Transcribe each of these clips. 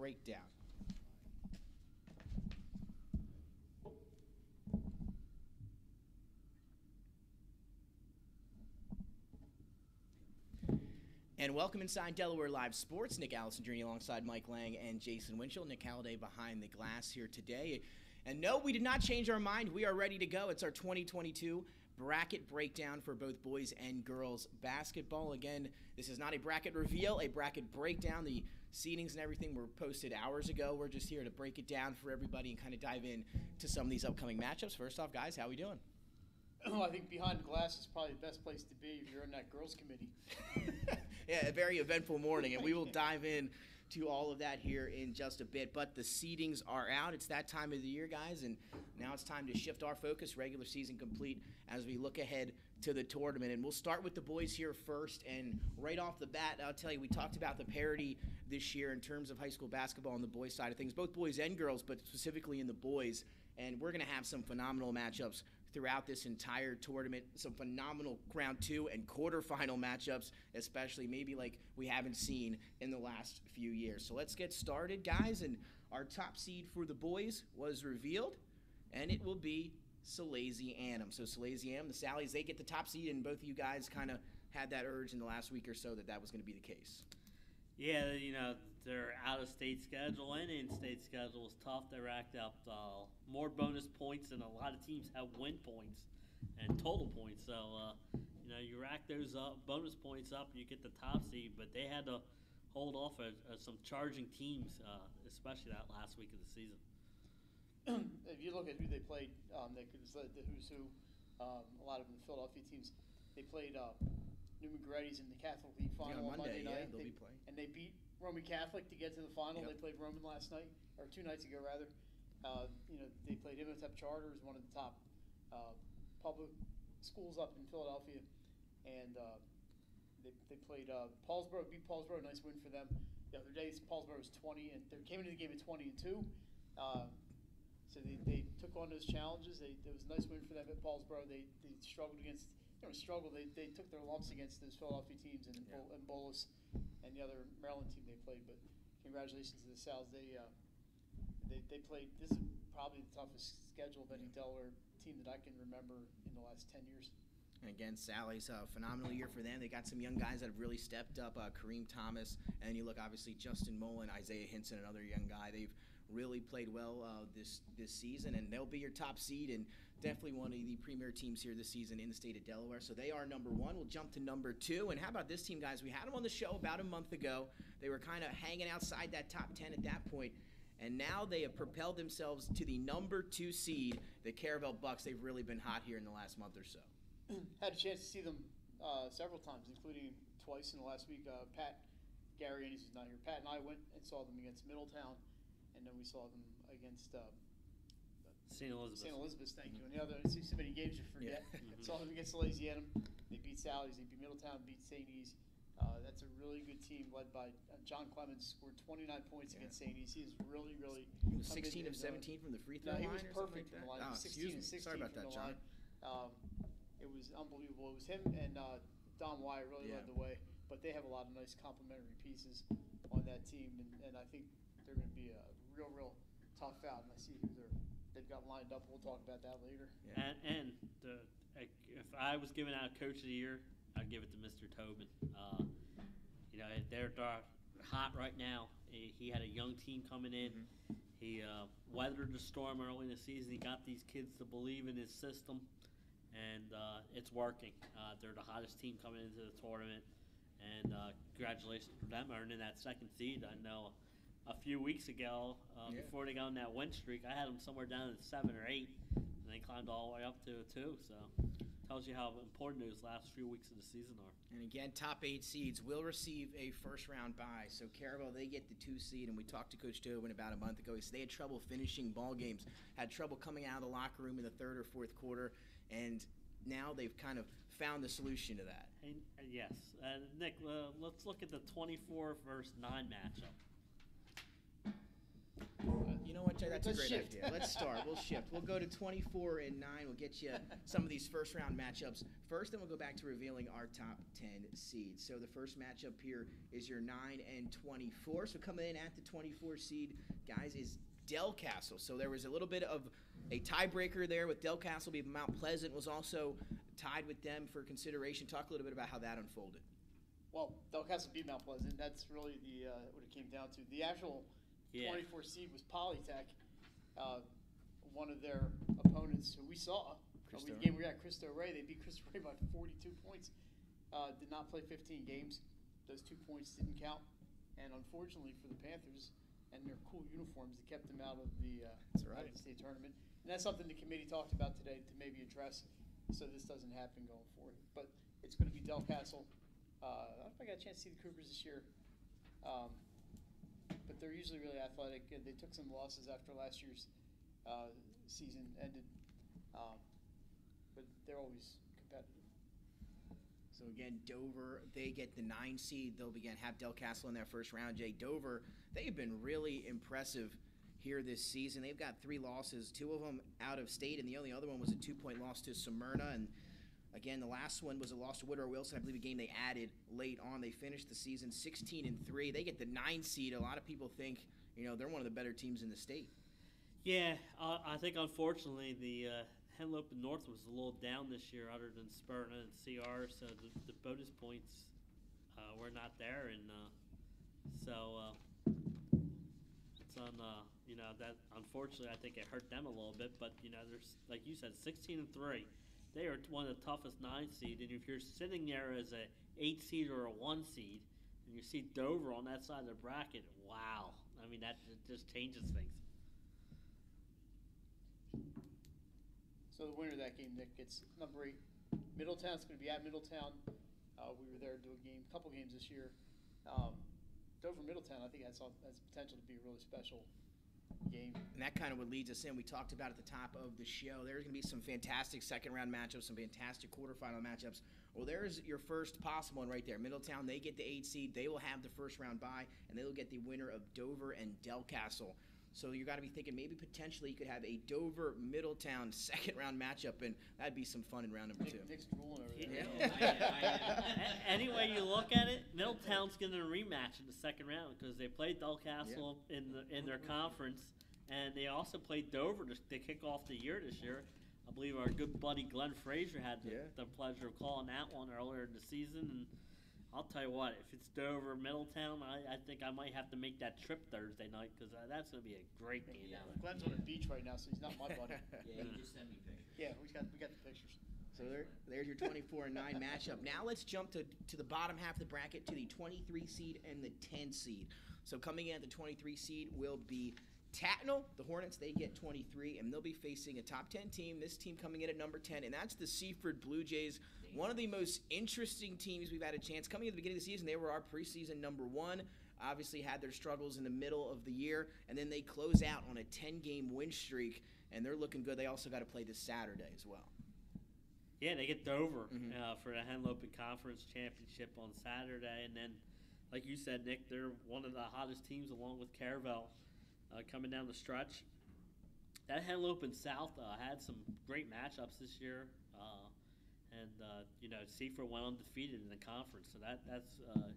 breakdown. And welcome inside Delaware Live Sports. Nick Allison Jr. alongside Mike Lang and Jason Winchell. Nick Halliday behind the glass here today. And no, we did not change our mind. We are ready to go. It's our 2022 bracket breakdown for both boys and girls basketball. Again, this is not a bracket reveal, a bracket breakdown. The seedings and everything were posted hours ago. We're just here to break it down for everybody and kind of dive in to some of these upcoming matchups. First off, guys, how are we doing? Oh, I think behind the glass is probably the best place to be if you're in that girls' committee. yeah, a very eventful morning, and we will dive in to all of that here in just a bit. But the seedings are out. It's that time of the year, guys, and now it's time to shift our focus. Regular season complete as we look ahead to the tournament. And we'll start with the boys here first. And right off the bat, I'll tell you, we talked about the parity this year in terms of high school basketball on the boys' side of things, both boys and girls, but specifically in the boys. And we're going to have some phenomenal matchups throughout this entire tournament. Some phenomenal round two and quarterfinal matchups, especially maybe like we haven't seen in the last few years. So let's get started, guys. And our top seed for the boys was revealed, and it will be Salesianum. So Salesianum, the Sallies, they get the top seed, and both of you guys kind of had that urge in the last week or so that that was going to be the case. Yeah, you know, their out of state schedule and in state schedule is tough. They racked up uh, more bonus points than a lot of teams have win points and total points. So, uh, you know, you rack those up, bonus points up, and you get the top seed, but they had to hold off at, at some charging teams, uh, especially that last week of the season. if you look at who they played, um, they could the who's who. Um, a lot of them, the Philadelphia teams, they played uh, Neumann Goretti's in the Catholic League final yeah, on Monday, Monday night. Yeah, they'll they, be playing. And they beat Roman Catholic to get to the final. Yep. They played Roman last night, or two nights ago rather. Uh, you know, they played Imhotep Charters, one of the top uh, public schools up in Philadelphia, and uh, they, they played uh, Paulsboro. Beat Paulsboro, nice win for them. The other day, Paulsboro was 20, and they came into the game at 20 and two. Uh, so they, they took on those challenges. They, it was a nice win for them at Paulsboro. They, they struggled against you know, struggle. They, they took their lumps against those Philadelphia teams and, Yeah. and Bullis and the other Maryland team they played. But congratulations to the Sal's. They uh, they they played. This is probably the toughest schedule of any Delaware team that I can remember in the last ten years. And again, Sally's a phenomenal year for them. They got some young guys that have really stepped up. Uh, Kareem Thomas, and you look obviously Justin Mullen, Isaiah Hinson, another young guy. They've really played well uh, this this season, and they'll be your top seed and definitely one of the premier teams here this season in the state of Delaware. So they are number one. We'll jump to number two. And how about this team, guys? We had them on the show about a month ago. They were kind of hanging outside that top ten at that point. And now they have propelled themselves to the number two seed, the Caravel Bucks. They've really been hot here in the last month or so. Had a chance to see them uh, several times, including twice in the last week. Uh, Pat Gary and he's not here. Pat and I went and saw them against Middletown, and then we saw them against. Uh, St. Elizabeth. St. Elizabeth's, thank you. And the other, see so many games you forget. Yeah. Mhm. Saw them against Salesianum. They beat Sally's. They beat Middletown. Beat St. E's. Uh, that's a really good team led by uh, John Clemens. Scored 29 points Yeah. against St. E's. He is really, really. He was 16 of own. 17 from the free throw No, he was or something perfect like from the line. Oh, He was excuse me. and 16 Sorry about from that, the John. line. Um, it was unbelievable. It was him and uh, Don Wyatt really Yeah. led the way, but they have a lot of nice complementary pieces on that team, and, and I think they're going to be a real, real tough out. And I see who they're they've got lined up. We'll talk about that later. Yeah. And, and the, if I was giving out Coach of the Year, I'd give it to Mr. Tobin. Uh, you know, they're, they're hot right now. He, he had a young team coming in. Mhm. He uh, weathered the storm early in the season. He got these kids to believe in his system, and uh, it's working. Uh, they're the hottest team coming into the tournament, and uh, congratulations to them earning that second seed. I know a few weeks ago, uh, Yeah. before they got on that win streak, I had them somewhere down at seven or eight, and they climbed all the way up to a two. So, tells you how important those last few weeks of the season are. And again, top eight seeds will receive a first round bye. So Caravel, they get the two seed, and we talked to Coach Tobin about a month ago. He said they had trouble finishing ball games, had trouble coming out of the locker room in the third or fourth quarter, and now they've kind of found the solution to that. Hey, uh, yes, uh, Nick. Uh, let's look at the 24 versus nine matchup. You know what, Jay? That's a Let's great shift. idea. Let's start. We'll shift. We'll go to 24 and 9. We'll get you some of these first round matchups first, then we'll go back to revealing our top 10 seeds. So the first matchup here is your 9 and 24. So coming in at the 24 seed, guys, is Del Castle. So there was a little bit of a tiebreaker there with Del Castle. But Mount Pleasant was also tied with them for consideration. Talk a little bit about how that unfolded. Well, Del Castle beat Mount Pleasant. That's really the uh, what it came down to. The actual Yeah. 24 seed was Polytech. Uh, one of their opponents who we saw. Uh, we, the game we got Cristo Rey. They beat Cristo Rey by 42 points. Uh, did not play 15 games. Those two points didn't count. And unfortunately for the Panthers and their cool uniforms, they kept them out of the, uh, That's out of the state tournament. And that's something the committee talked about today to maybe address so this doesn't happen going forward. But it's going to be Del Castle. Uh, I don't know if I got a chance to see the Cougars this year. Um, they're usually really athletic. and They took some losses after last year's uh, season ended. Um, but they're always competitive. So again, Dover, they get the nine seed. They'll begin have Del Castle in their first round. Jay Dover, they've been really impressive here this season. They've got three losses, two of them out of state, and the only other one was a two point loss to Smyrna. And again, the last one was a loss to Woodrow Wilson. I believe a game they added late on. They finished the season 16 and three. They get the nine seed. A lot of people think you know they're one of the better teams in the state. Yeah, uh, I think unfortunately the uh, North was a little down this year, other than Smyrna and CR. So the, the bonus points uh, were not there, and uh, so uh, it's on. Uh, you know that unfortunately I think it hurt them a little bit. But you know, there's like you said, 16 and three. They are one of the toughest nine seed, and if you're sitting there as a eight seed or a one seed, and you see Dover on that side of the bracket, wow! I mean that just changes things. So the winner of that game, Nick, gets number eight. Middletown's going to be at Middletown. Uh, we were there to do a game, couple games this year. Um, Dover Middletown, I think that's that's potential to be really special game. And that kind of what leads us in. We talked about at the top of the show. There's going to be some fantastic second round matchups, some fantastic quarterfinal matchups. Well, there's your first possible one right there. Middletown, they get the eight seed. They will have the first round bye, and they will get the winner of Dover and Del Castle. So you got to be thinking maybe potentially you could have a Dover Middletown second round matchup, and that'd be some fun in round number Nick, two. Nick's drooling over there. Yeah. A- Any way you look at it, Middletown's going to rematch in the second round because they played Del Castle in the in their conference, and they also played Dover to, to kick off the year this year. I believe our good buddy Glenn Fraser had the, Yeah. the pleasure of calling that one earlier in the season, and I'll tell you what, if it's Dover Middletown, I, I think I might have to make that trip Thursday night because uh, that's going to be a great game. Yeah, down. Glenn's on the beach right now, so he's not my buddy. Yeah, you just sent me pictures. yeah, we got we got the pictures. So there, there's your 24 and 9 matchup. Now let's jump to, to the bottom half of the bracket to the 23 seed and the 10 seed. So coming in at the 23 seed will be Tatnall. The Hornets, they get 23, and they'll be facing a top 10 team. This team coming in at number 10, and that's the Seaford Blue Jays. One of the most interesting teams we've had a chance. Coming at the beginning of the season, they were our preseason number one. Obviously, had their struggles in the middle of the year, and then they close out on a 10 game win streak, and they're looking good. They also got to play this Saturday as well. Yeah, they get Dover Mhm. uh, for the Henlopen Conference Championship on Saturday, and then, like you said, Nick, they're one of the hottest teams along with Caravel uh, coming down the stretch. That Henlopen South uh, had some great matchups this year, and uh, you know Seaford went undefeated in the conference, so that that's uh,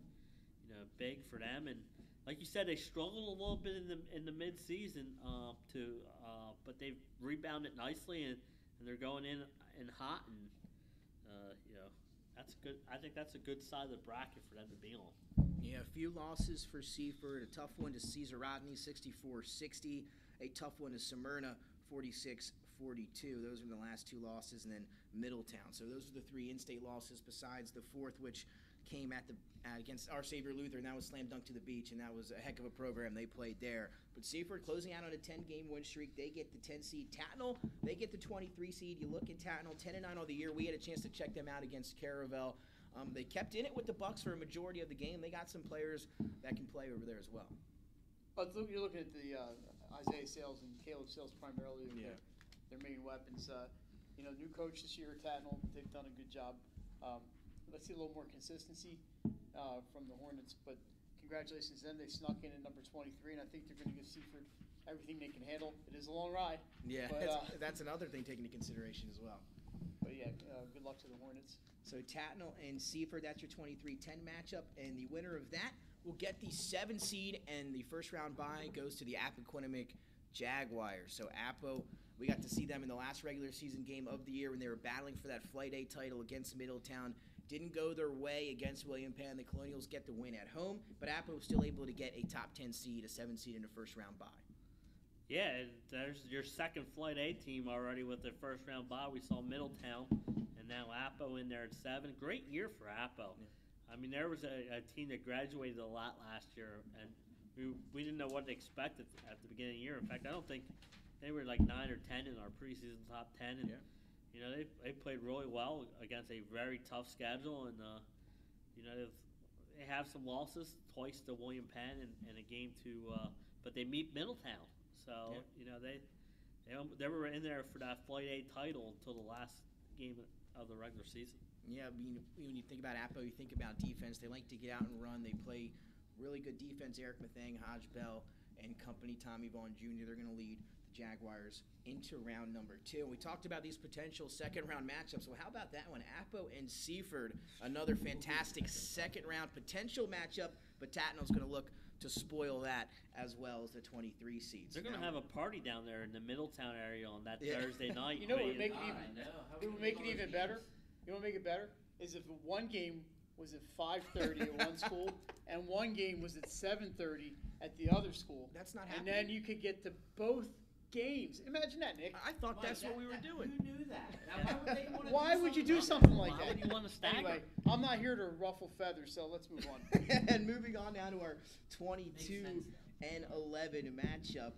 you know big for them. And like you said, they struggled a little bit in the in the mid season uh, to, but they've rebounded nicely and, and they're going in and hot and uh, you know that's good. I think that's a good side of the bracket for them to be on. Yeah, a few losses for Seaford. A tough one to Caesar Rodney, 64-60. A tough one to Smyrna, 46-42. Those are the last two losses, and then Middletown. So those are the three in-state losses. Besides the fourth, which came at the uh, against our Savior Luther, and that was slam dunk to the beach, and that was a heck of a program they played there. But Seaford closing out on a 10-game win streak. They get the 10 seed. Tatnall, they get the 23 seed. You look at Tatnall, 10 and 9 all the year. We had a chance to check them out against Caravel. Um, they kept in it with the Bucks for a majority of the game. They got some players that can play over there as well. But look, you're looking at the uh, Isaiah Sales and Caleb Sales primarily. Yeah. Their, their main weapons. Uh, you know, new coach this year at Tatnall. They've done a good job. Um, let's see a little more consistency uh, from the Hornets. But congratulations to them. They snuck in at number 23, and I think they're going to give Seaford everything they can handle. It is a long ride. Yeah, But, that's, uh, that's another thing taken into consideration as well. But yeah, uh, good luck to the Hornets. So Tatnall and Seaford, that's your 23-10 matchup, and the winner of that will get the seven seed, and the first round bye goes to the Appoquinimink Jaguars. So Appo, we got to see them in the last regular season game of the year when they were battling for that Flight A title against Middletown. Didn't go their way against William Penn. The Colonials get the win at home, but Appo was still able to get a top 10 seed, a seven seed in the first round bye. Yeah, there's your second Flight A team already with their first round bye. We saw Middletown, and now Appo in there at seven. Great year for Appo. I mean, there was a, a team that graduated a lot last year, and we, we didn't know what to expect at, at the beginning of the year. In fact, I don't think they were like nine or ten in our preseason top ten, and Yeah. you know they they played really well against a very tough schedule, and uh, you know they've, they have some losses twice to William Penn and, and a game to, uh, but they meet Middletown, so Yeah. you know they they um, they were in there for that Flight A title until the last game of the regular season. Yeah, I mean, when you think about Appo, you think about defense. They like to get out and run. They play really good defense. Eric Mathang, Hodge Bell, and company, Tommy Vaughn Jr., they're going to lead Jaguars into round number two. We talked about these potential second round matchups. Well, how about that one? Appo and Seaford, another fantastic second round potential matchup, but Tatnall's going to look to spoil that as well as the 23 seeds. They're going to have a party down there in the Middletown area on that Yeah. Thursday night. You know what would make it even, I know. How it we would make it even better. You want to make it better is if one game was at 5:30 at one school and one game was at 7:30 at the other school, That's not happening. and then you could get to both games. Imagine that, Nick. I thought Mike, that's what we were that- doing. Who knew that? Now, why would they wanna Why do would you do something like Why that? would you want to stagger? Anyway, I'm not here to ruffle feathers, so let's move on. and moving on now to our 22 sense, and 11 matchup.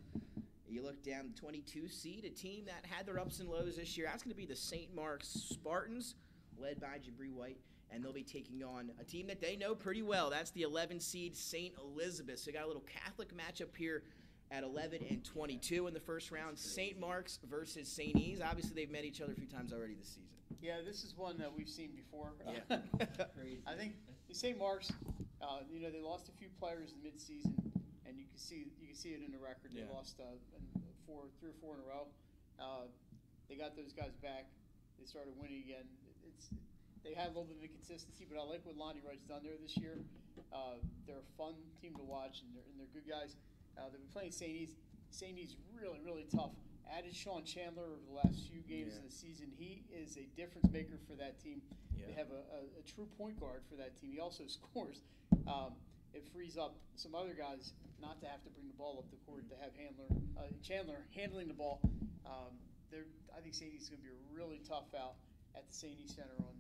You look down the 22 seed, a team that had their ups and lows this year. That's going to be the St. Mark's Spartans, led by Jabri White, and they'll be taking on a team that they know pretty well. That's the 11 seed St. Elizabeth. So you got a little Catholic matchup here at 11 and 22 in the first round. St. Mark's versus St. E's. Obviously, they've met each other a few times already this season. Yeah, this is one that we've seen before. Yeah. Crazy. I think the St. Mark's, uh, you know, they lost a few players in midseason, and you can see you can see it in the record. They Yeah. lost uh, four, three or four in a row. Uh, they got those guys back. They started winning again. It's they had a little bit of inconsistency, but I like what Lonnie Wright's done there this year. Uh, they're a fun team to watch, and they're, and they're good guys. Uh, they've been playing St. E's. St. E's really, really tough. Added Sean Chandler over the last few games Yeah. of the season. He is a difference maker for that team. Yeah. They have a, a, a true point guard for that team. He also scores. Um, it frees up some other guys not to have to bring the ball up the court to have Handler, uh, Chandler handling the ball. Um, they're, I think St. E's going to be a really tough out at the St. E Center on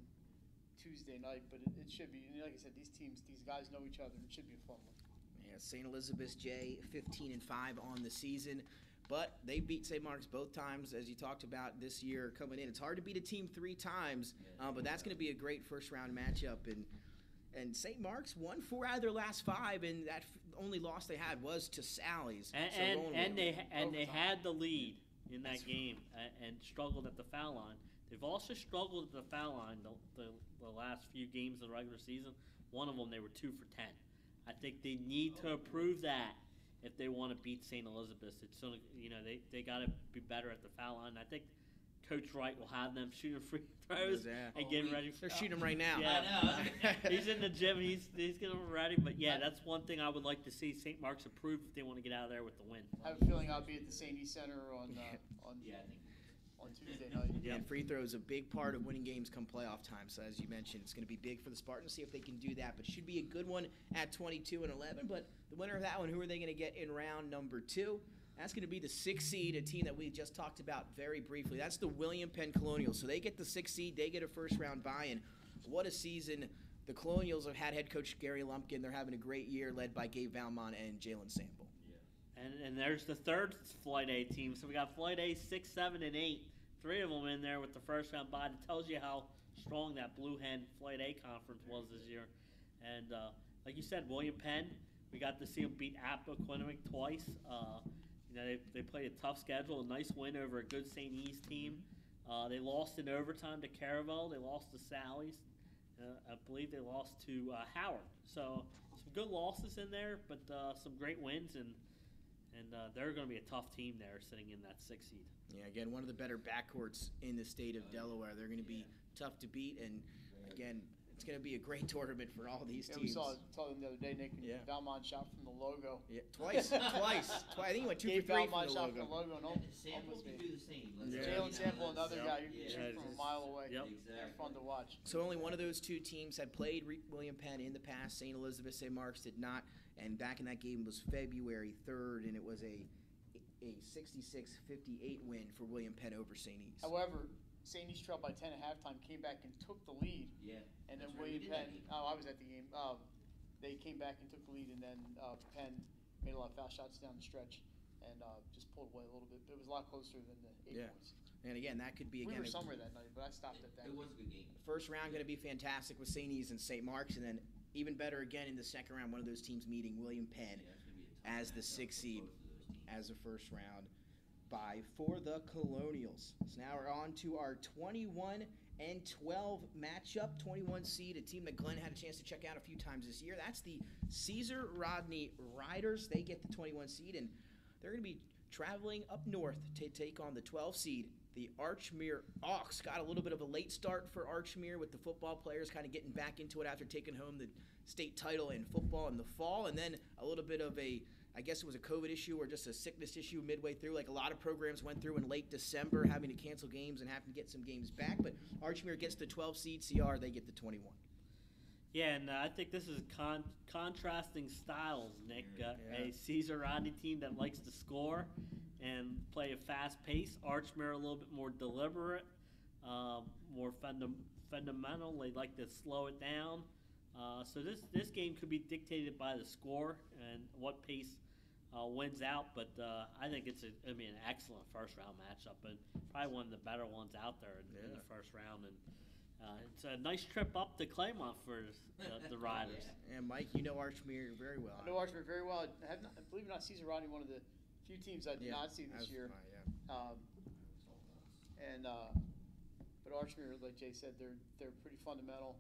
Tuesday night, but it, it should be. And like I said, these teams, these guys know each other. It should be a fun one. Yeah, St. Elizabeth's J, 15 and 5 on the season. But they beat St. Mark's both times, as you talked about this year coming in. It's hard to beat a team three times, uh, but that's going to be a great first round matchup. And and St. Mark's won four out of their last five, and that f- only loss they had was to Sally's. And So and, and they ha- and they had the lead in that game and, and struggled at the foul line. They've also struggled at the foul line the, the, the last few games of the regular season. One of them they were two for ten. I think they need to improve that if they want to beat St. Elizabeth's. It's sort of, you know they they got to be better at the foul line. I think Coach Wright will have them shooting free throws Yeah. and getting we- ready. For, They're shooting 'em right now. Yeah. I know. he's in the gym. He's he's getting ready. But yeah, that's one thing I would like to see St. Mark's approve if they want to get out of there with the win. I have a feeling I'll be at the St. E Center on uh, on Yeah, I think. On Tuesday night. Yeah. And free throws a big part of winning games come playoff time. So as you mentioned, it's going to be big for the Spartans. See if they can do that. But should be a good one at 22 and 11. But the winner of that one, who are they going to get in round number two? That's going to be the six seed, a team that we just talked about very briefly. That's the William Penn Colonials. So they get the six seed. They get a first round bye in. What a season! The Colonials have had head coach Gary Lumpkin. They're having a great year, led by Gabe Valmont and Jalen Sample. And and there's the third Flight A team. So we got Flight A six, seven, and eight. Three of them in there with the first round bye. It tells you how strong that Blue Hen Flight A conference was this year. And uh, like you said, William Penn, we got to see them beat Appoquinimink twice. Uh, you know they, they played a tough schedule, a nice win over a good St. E's team. Uh, they lost in overtime to Caravel. They lost to Sally's. Uh, I believe they lost to uh, Howard. So some good losses in there, but uh, some great wins and and uh, they're going to be a tough team there, sitting in that six seed. Yeah, again, one of the better backcourts in the state of Delaware. They're going to be tough to beat, and again, it's going to be a great tournament for all these Yeah, we teams. saw, saw them the other day, Nick, and Yeah. Valmont shot from the logo. Yeah, twice, twice, twice. I think he went two Gabe for three Valmont from the shot from logo. the logo and al- Sample almost can made do the same. Let's Yeah. say, Jalen you know, Sample, let's- another Yep. guy who can Yeah, shoot from a mile away. Yep. They're fun to watch. So only one of those two teams had played Re- William Penn in the past. St. Elizabeth, St. Mark's did not. And back in that game was February 3rd, and it was a a 66-58 win for William Penn over St. East. However, St. East trailed by ten at halftime, came back and took the lead, Yeah. and then That's right, we William did that Penn. game. Oh, I was at the game. Um, they came back and took the lead, and then uh, Penn made a lot of foul shots down the stretch, and uh, just pulled away a little bit. But It was a lot closer than the eight Yeah. points. And again, that could be We again were a- somewhere that night, but I stopped at that. It was a good game. first round going to be fantastic with St. E's and St. Mark's, and then even better again in the second round, one of those teams meeting William Penn Yeah, it's gonna be a tough as the matchup sixth for seed both of those teams. as a first round bye for the Colonials. So now we're on to our 21 and 12 matchup. 21 seed, a team that Glenn had a chance to check out a few times this year. That's the Caesar Rodney Riders. They get the 21 seed, and they're going to be traveling up north to take on the 12 seed. The Archmere Ox got a little bit of a late start for Archmere with the football players kind of getting back into it after taking home the state title in football in the fall, and then a little bit of a I guess it was a COVID issue or just a sickness issue midway through. Like a lot of programs went through in late December, having to cancel games and having to get some games back. But Archmere gets the 12 seed CR, they get the 21. Yeah, and uh, I think this is con- contrasting styles, Nick. Uh, Yeah. A Caesar Rodney team that likes to score and play a fast pace. Archmere a little bit more deliberate, um, more funda- fundamental. They like to slow it down. Uh, so this this game could be dictated by the score and what pace uh, wins out. But uh, I think it's a, I mean, an excellent first round matchup and probably one of the better ones out there in, in the first round. And uh, it's a nice trip up to Claymont for the, the Riders. And Mike, you know Archmere very well. I know Archmere very well. I have not, believe it or not, Caesar Rodney, one of the few teams I did Yeah, not see this year. uh, yeah. Um, and uh, but Archmere, like Jay said, they're they're pretty fundamental.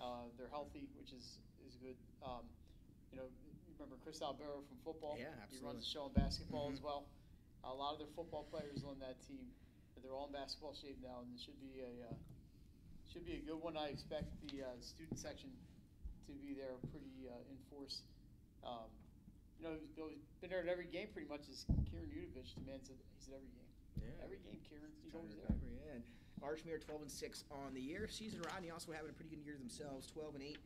Uh, they're healthy, which is is good. Um, you know, you remember Chris Albero from football? Yeah, He runs the show in basketball as Mhm. well. A lot of their football players on that team, they're all in basketball shape now, and it should be a uh, should be a good one. I expect the uh, student section to be there pretty uh, in force. Um, you know, he's been there at every game pretty much. Is Kieran Udovich, the man he's at every game. Yeah. Every game, Kieran, he's Trying always there. remember, yeah. And Archmere 12 and 6 on the year. Caesar Rodney also having a pretty good year themselves, 12 and 8.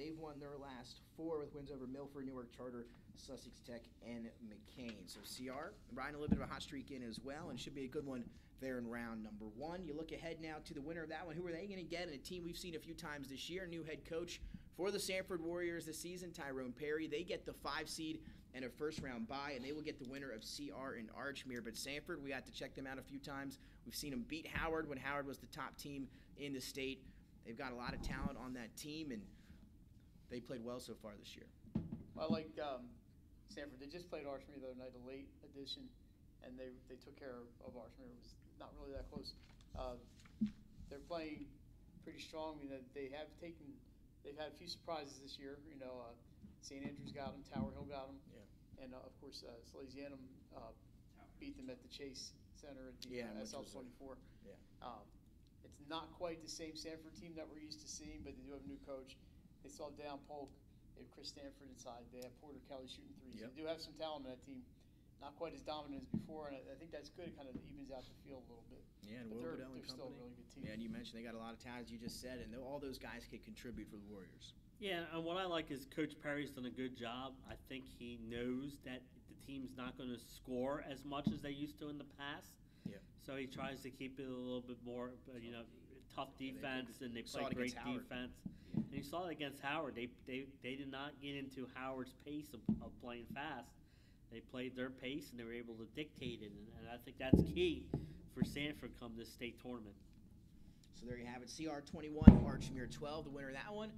They've won their last four with wins over Milford, Newark Charter, Sussex Tech, and McKean. So CR riding a little bit of a hot streak in as well, and should be a good one there in round number one. You look ahead now to the winner of that one. Who are they going to get? And a team we've seen a few times this year. New head coach for the Sanford Warriors this season, Tyrone Perry. They get the five seed and a first round bye, and they will get the winner of CR and Archmere. But Sanford, we got to check them out a few times. We've seen them beat Howard when Howard was the top team in the state. They've got a lot of talent on that team, and they played well so far this year. I like um, Sanford. They just played Archmere the other night, a late edition, and they they took care of Archmere. It was not really that close. Uh, they're playing pretty strong. You know, they have taken, they've had a few surprises this year. You know, uh, St. Andrews got them, Tower Hill got them, Yeah. and uh, of course uh, Salesianum uh, beat them at the Chase Center at the Yeah, uh, which SL was a- twenty four. yeah. Um, it's not quite the same Sanford team that we're used to seeing, but they do have a new coach. They saw down Polk. They have Chris Stanford inside. They have Porter Kelly shooting threes. Yep. They do have some talent in that team. Not quite as dominant as before, and I, I think that's good. It kind of evens out the field a little bit. Yeah, and But they're, Wogadell they're still a company. really good team. Yeah, and you mentioned they got a lot of talent, as you just said, and all those guys could contribute for the Warriors. Yeah, and what I like is Coach Perry's done a good job. I think he knows that the team's not going to score as much as they used to in the past. Yeah. So he tries to keep it a little bit more, you know, tough they defense, and they Saw play it great against Howard. defense. And you saw it against Howard. They they they did not get into Howard's pace of, of playing fast. They played their pace, and they were able to dictate it. And, and I think that's key for Sanford come this state tournament. So there you have it. CR 21, Archmere 12. The winner of that one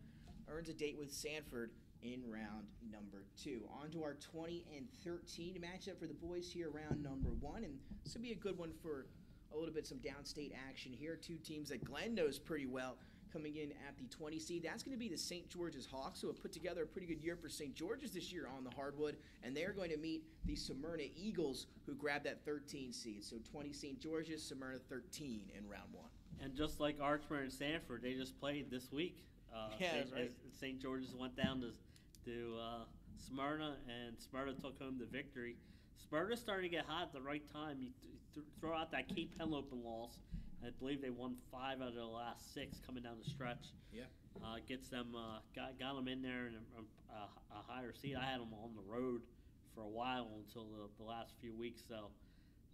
earns a date with Sanford in round number two. On to our 20 and 13 matchup for the boys here, round number one. And this will be a good one for a little bit some downstate action here. Two teams that Glenn knows pretty well coming in at the 20 seed. That's going to be the St. George's Hawks, who have put together a pretty good year for St. George's this year on the hardwood, and they're going to meet the Smyrna Eagles, who grabbed that 13 seed. So 20 St. George's, Smyrna 13 in round one. And just like Archmere and Sanford, they just played this week. Uh, Yeah, St. right. St. George's went down to to uh, Smyrna, and Smyrna took home the victory. Smyrna's starting to get hot at the right time. You th- th- throw out that Cape Henlopen loss. I believe they won five out of the last six coming down the stretch. Yeah. Uh, gets them uh, got got them in there in a, a, a higher seat. I had them on the road for a while until the, the last few weeks. So,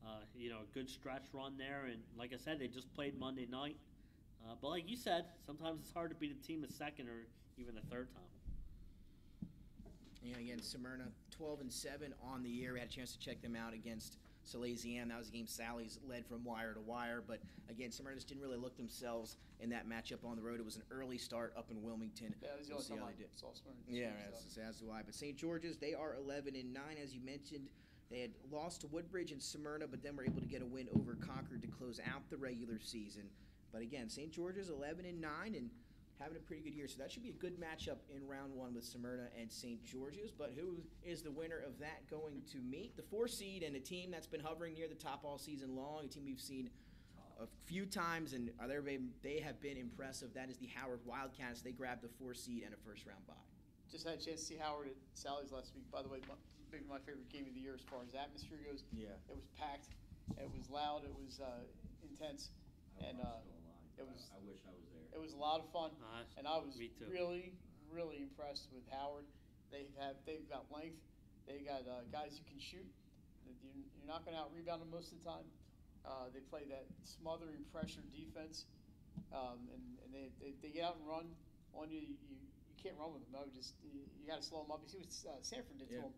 uh, you know, a good stretch run there. And like I said, they just played Monday night. Uh, but like you said, sometimes it's hard to beat a team a second or even a third time. Yeah, again, Smyrna 12 and 7 on the year. We had a chance to check them out against Salesian. That was a game Sally's led from wire to wire. But again, Smyrna just didn't really look themselves in that matchup on the road. It was an early start up in Wilmington. Yeah, that was We'll only time I did. saw Smyrna. Yeah, so. that's, that's why. But St. George's, they are 11 and 9, as you mentioned. They had lost to Woodbridge and Smyrna, but then were able to get a win over Concord to close out the regular season. But again, St. George's 11 and 9 and having a pretty good year. So that should be a good matchup in round one with Smyrna and St. George's. But who is the winner of that going to meet? The four seed and a team that's been hovering near the top all season long, a team we've seen a few times and are they, they have been impressive. That is the Howard Wildcats. They grabbed the four seed and a first round bye. Just had a chance to see Howard at Sally's last week. By the way, my, maybe my favorite game of the year as far as atmosphere goes. Yeah. It was packed. It was loud. It was uh, intense. And, uh, online, it was- I wish I was there. It was a lot of fun. Uh, And I was Me too. really, really impressed with Howard. They have they've got length. They got uh, guys who can shoot. That You're, you're not going to out rebound them most of the time. Uh, they play that smothering pressure defense, um, and, and they, they, they get out and run on you. You, you can't run with them. I just you, you got to slow them up. You see what uh, Sanford did Yeah. to them.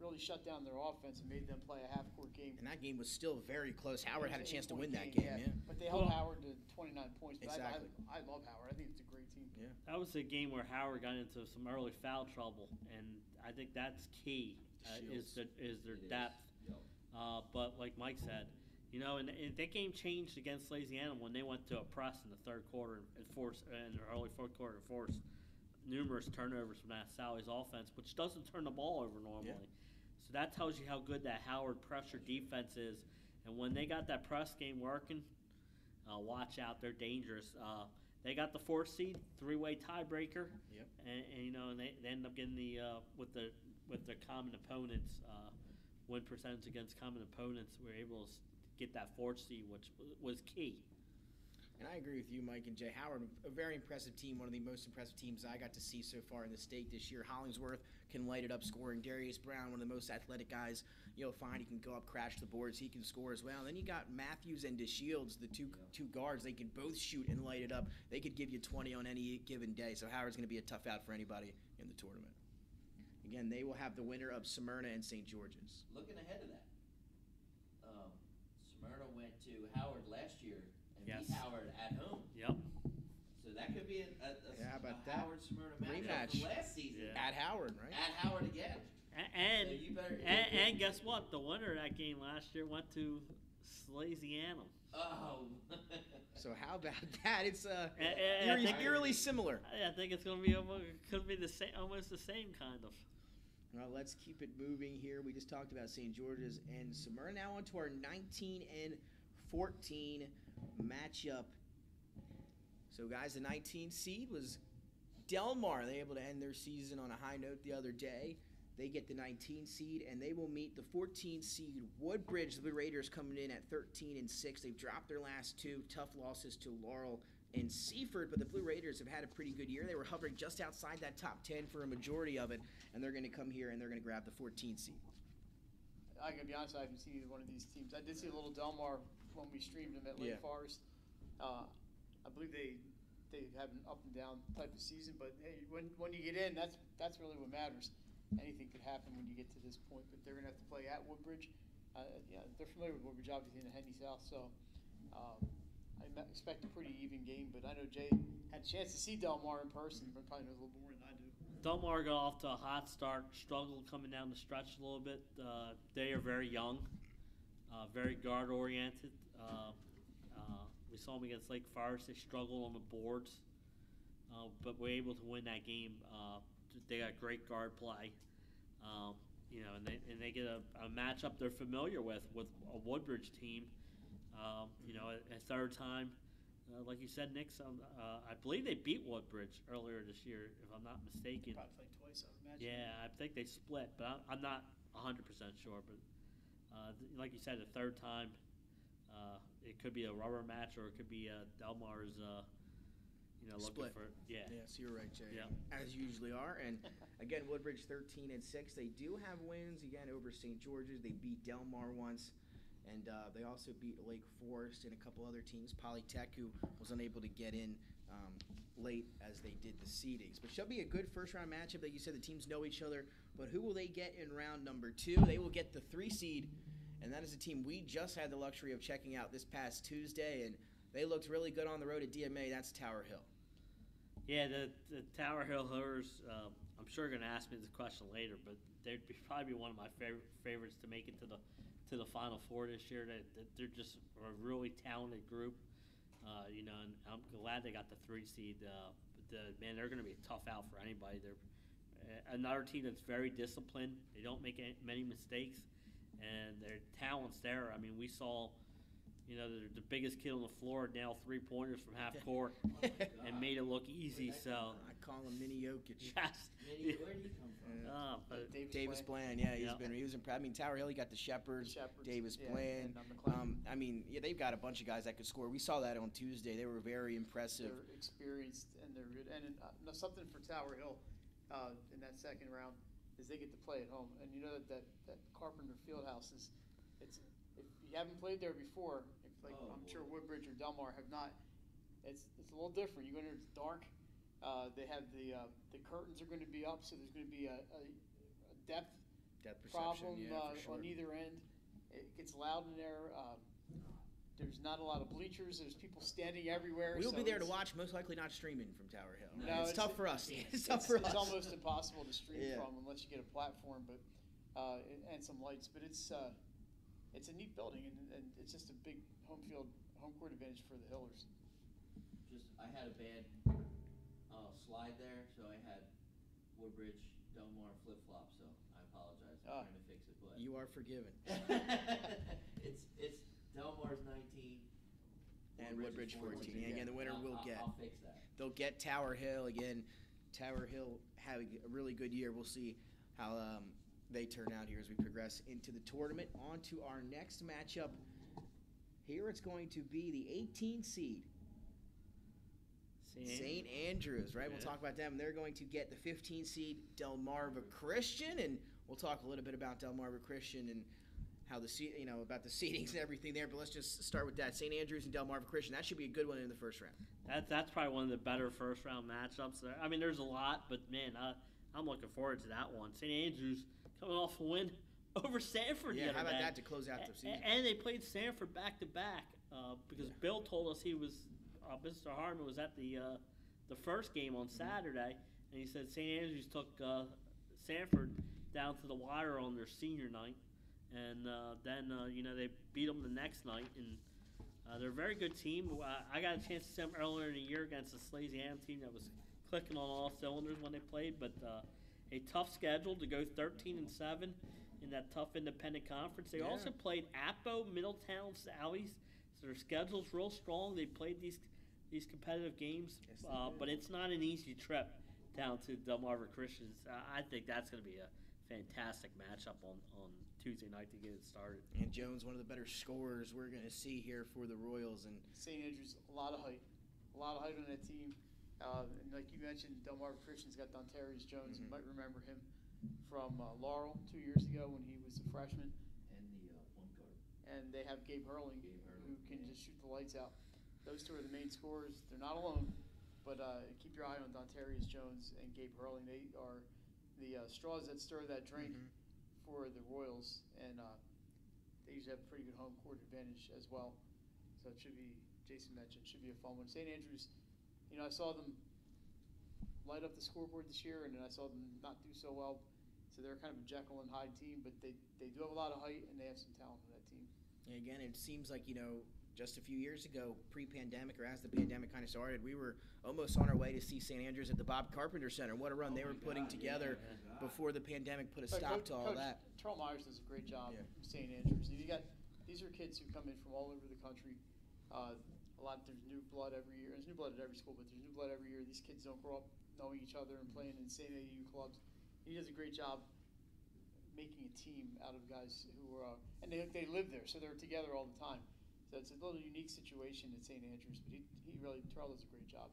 Really shut down their offense and made them play a half court game. And that game was still very close. Howard had a chance to an win that game, yeah. But they held Well- Howard to 29 points. But Exactly. I, I, love Howard. I think it's a great team. Yeah. That was a game where Howard got into some early foul trouble, and I think that's key. Uh, is the, is their It is. depth. Yep. Uh, but like Mike said, you know, and, and that game changed against Louisiana when they went to a press in the third quarter and, and forced in the early fourth quarter and forced numerous turnovers from that Sally's offense, which doesn't turn the ball over normally. So that tells you how good that Howard pressure defense is. And when they got that press game working, uh, watch out, they're dangerous. Uh, they got the fourth seed, three-way tiebreaker. Yep. And, and you know, and they, they end up getting the uh, with the with their common opponents uh, win percentage against common opponents. We're able to get that fourth seed, which was key. And I agree with you, Mike and Jay Howard. A very impressive team, one of the most impressive teams I got to see so far in the state this year. Hollingsworth can light it up scoring. Darius Brown, one of the most athletic guys you'll find. He can go up, crash the boards. He can score as well. And then you got Matthews and DeShields, the two two guards. They can both shoot and light it up. They could give you 20 on any given day. So Howard's going to be a tough out for anybody in the tournament. Again, they will have the winner of Smyrna and St. George's. Looking ahead of that, um, Smyrna went to Howard last year and Yes. beat Howard at home. Yep. So that could be a, a, a, Yeah, a? Howard Smyrna matchup Rematch. from last season Yeah. At Howard, right? at Howard again. And So you better- and, and guess what? The winner of that game last year went to Salesianum. Oh. So how about that? It's uh, And- and eerie, think- eerily similar. I, I think it's gonna be almost, could be the same, almost the same kind of. Well, let's keep it moving here. We just talked about St. George's and Smyrna. Now on to our 19 and 14 matchup. So, guys, the 19 seed was Delmar. They able to end their season on a high note the other day. They get the 19 seed, and they will meet the 14 seed Woodbridge. The Raiders coming in at 13 and 6. They've dropped their last two tough losses to Laurel and Seaford, but the Blue Raiders have had a pretty good year. They were hovering just outside that top 10 for a majority of it, and they're going to come here and they're going to grab the 14 seed. I gotta be honest, I haven't seen either one of these teams. I did see a little Delmar when we streamed them at Lake Yeah. Forest. Uh, I believe they they have an up and down type of season, but hey, when when you get in, that's that's really what matters. Anything could happen when you get to this point, but they're gonna have to play at Woodbridge. Uh, yeah, they're familiar with Woodbridge, obviously in the Hendy South, so um, I me- expect a pretty even game. But I know Jay had a chance to see Delmar in person, but probably knows a little more than I do. Delmar got off to a hot start, struggled coming down the stretch a little bit. Uh, they are very young, uh, very guard oriented. Uh, uh, we saw them against Lake Forest. They struggled on the boards. uh, but we're able to win that game. Uh, they got great guard play, um, you know, and they and they get a, a matchup they're familiar with with a Woodbridge team. Um, you know, a, a third time, uh, like you said, Nick. Some, uh, I believe they beat Woodbridge earlier this year, if I'm not mistaken. Probably played twice, I imagine. Yeah, I think they split, but I'm, I'm not 100% sure. But uh, th- like you said, the third time, uh, it could be a rubber match or it could be uh, Delmar's, uh, you know, looking Split. for yeah. Yes, you're right, Jay. Yeah. As you usually are. And again, Woodbridge 13 and 6. They do have wins again over St. George's. They beat Delmar once. And uh, they also beat Lake Forest and a couple other teams. Polytech, who was unable to get in um, late as they did the seedings. But should be a good first round matchup. Like you said, the teams know each other. But who will they get in round number two? They will get the three seed. And that is a team we just had the luxury of checking out this past Tuesday. And they looked really good on the road at DMA. That's Tower Hill. Yeah, the, the Tower Hill um, I'm sure going to ask me this question later, but they'd be, probably be one of my favorite favorites to make it to the to the Final Four this year. That they're just a really talented group, uh, you know, and I'm glad they got the three seed. Uh, the, man, they're going to be a tough out for anybody. They're uh, another team that's very disciplined. They don't make any, many mistakes, and their talents there. I mean, we saw. You know, the, the biggest kid on the floor nailed three pointers from half court and made it look easy. So, I call him Mini Jokic. just Minnie, where did he come from? Yeah. uh, but Davis, Davis Bland. Bland, yeah, he's Yeah. been he was impressed. I mean, Tower Hill, he got the Shepherds, Shepherds, Davis yeah, Bland. and, McLean. Um, I mean, yeah, they've got a bunch of guys that could score. We saw that on Tuesday. They were very impressive. They're experienced and they're good. And uh, something for Tower Hill uh, in that second round is they get to play at home. And you know that that, that Carpenter Fieldhouse is it's if you haven't played there before, if like Oh, I'm boy. sure Woodbridge or Delmar have not, it's it's a little different. You go in there, it's dark. Uh, they have the uh, the curtains are going to be up, so there's going to be a, a, a depth Depth problem yeah, uh, sure. on either end. It gets loud in there. Um, there's not a lot of bleachers. There's people standing everywhere. We'll so be there to watch, most likely not streaming from Tower Hill. No, it's, it's- tough for us. it's- It's tough it's, for us. it's almost impossible to stream Yeah. from unless you get a platform, but uh, and- and some lights. But it's uh, it's a neat building, and, and it's just a big home field, home court advantage for the Hillers. Just, I had a bad, uh, slide there, so I had Woodbridge, Delmar flip flop, so I apologize. Ah. I'm trying to fix it, but. You are forgiven. It's, it's Delmar's nineteen. And Woodbridge 14. Yeah, again, the winner I'll- will I'll- get. I'll fix that. They'll get Tower Hill again. Tower Hill having a really good year. We'll see how um, they turn out here as we progress into the tournament. On to our next matchup. Here it's going to be the 18 seed St. Andrews, right? We'll Yeah. talk about them. They're going to get the 15 seed Delmarva Christian, and we'll talk a little bit about Delmarva Christian and how the seat, you know, about the seedings and everything there. But let's just start with that. St. Andrews and Delmarva Christian. That should be a good one in the first round. That's that's probably one of the better first round matchups there. I mean, there's a lot, but man, I, I'm looking forward to that one. St. Andrews coming off a win over Sanford. Yeah, how about day. that to close out the season? And they played Sanford back to back uh, because Yeah. Bill told us he was uh, Mr. Harmon was at the uh, the first game on Mm-hmm. Saturday, and he said St. Andrews took uh, Sanford down to the wire on their senior night, and uh, then uh, you know they beat them the next night, and uh, they're a very good team. Uh, I got a chance to see them earlier in the year against the Salesianum team that was clicking on all cylinders when they played, but uh, a tough schedule to go 13 and seven in that tough independent conference. They Yeah. also played Appo, Middletown, Sally's, so their schedule's real strong. They played these these competitive games, Yes, uh, but it's not an easy trip down to Delmarva Christians. I think that's going to be a fantastic matchup on, on Tuesday night to get it started. And Jones, one of the better scorers we're going to see here for the Royals. And St. Andrews, a lot of height, a lot of height on that team. Uh, and like you mentioned, Delmarva Christian's got Dontarius Jones. Mhm. You might remember him from uh, Laurel two years ago when he was a freshman. And the, uh, one guard. And they have Gabe Hurling, Gabe Hurling, who can yeah. just shoot the lights out. Those two are the main scorers. They're not alone, but uh, keep your eye on Dontarius Jones and Gabe Hurling. They are the uh, straws that stir that drink Mhm. For the Royals, and uh, they usually have a pretty good home court advantage as well. So it should be, Jason mentioned, should be a fun one. St. Andrews, you know, I saw them light up the scoreboard this year, and then I saw them not do so well. So they're kind of a Jekyll and Hyde team, but they, they do have a lot of height and they have some talent on that team. And again, it seems like, you know, just a few years ago, pre-pandemic or as the pandemic kind of started, we were almost on our way to see St. Andrews at the Bob Carpenter Center. What a run Oh they my were putting God, together yeah, my God. Before the pandemic put a stop Coach- to all Coach that. Terrell Myers does a great job Yeah. St. Andrews. You got these are kids who come in from all over the country. Uh, a lot there's new blood every year. There's new blood at every school, but there's new blood every year. These kids don't grow up knowing each other and playing in the same AU clubs. He does a great job making a team out of guys who are, uh, and they, they live there, so they're together all the time. So it's a little unique situation at St. Andrews, but he, he really Terrell does a great job.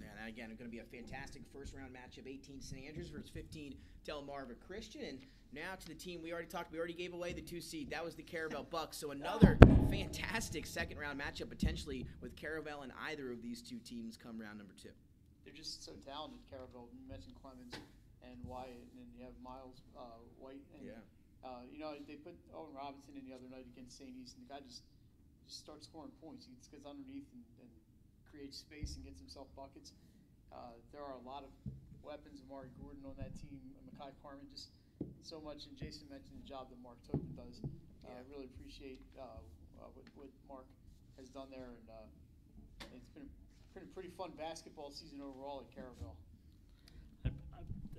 And again, it's going to be a fantastic first round matchup 18 St. Andrews versus 15 Del Delmarva Christian. And now to the team we already talked, we already gave away the two seed. That was the Caravel Bucks. So another fantastic second round matchup potentially with Caravel and either of these two teams come round number two. they're just so talented. Caravel, you mentioned Clemens and Wyatt, and you have Miles uh, White. And, Yeah. Uh, you know, they put Owen Robinson in the other night against St. East, and the guy just just starts scoring points. He just gets underneath and, and creates space and gets himself buckets. Uh, there are a lot of weapons. Amari Gordon on that team, and Makai Carmen, just so much. And Jason mentioned the job that Mark Tobin does. Uh, I really appreciate uh, uh, what, what Mark has done there, and uh, it's been a pretty, pretty fun basketball season overall at Caravel.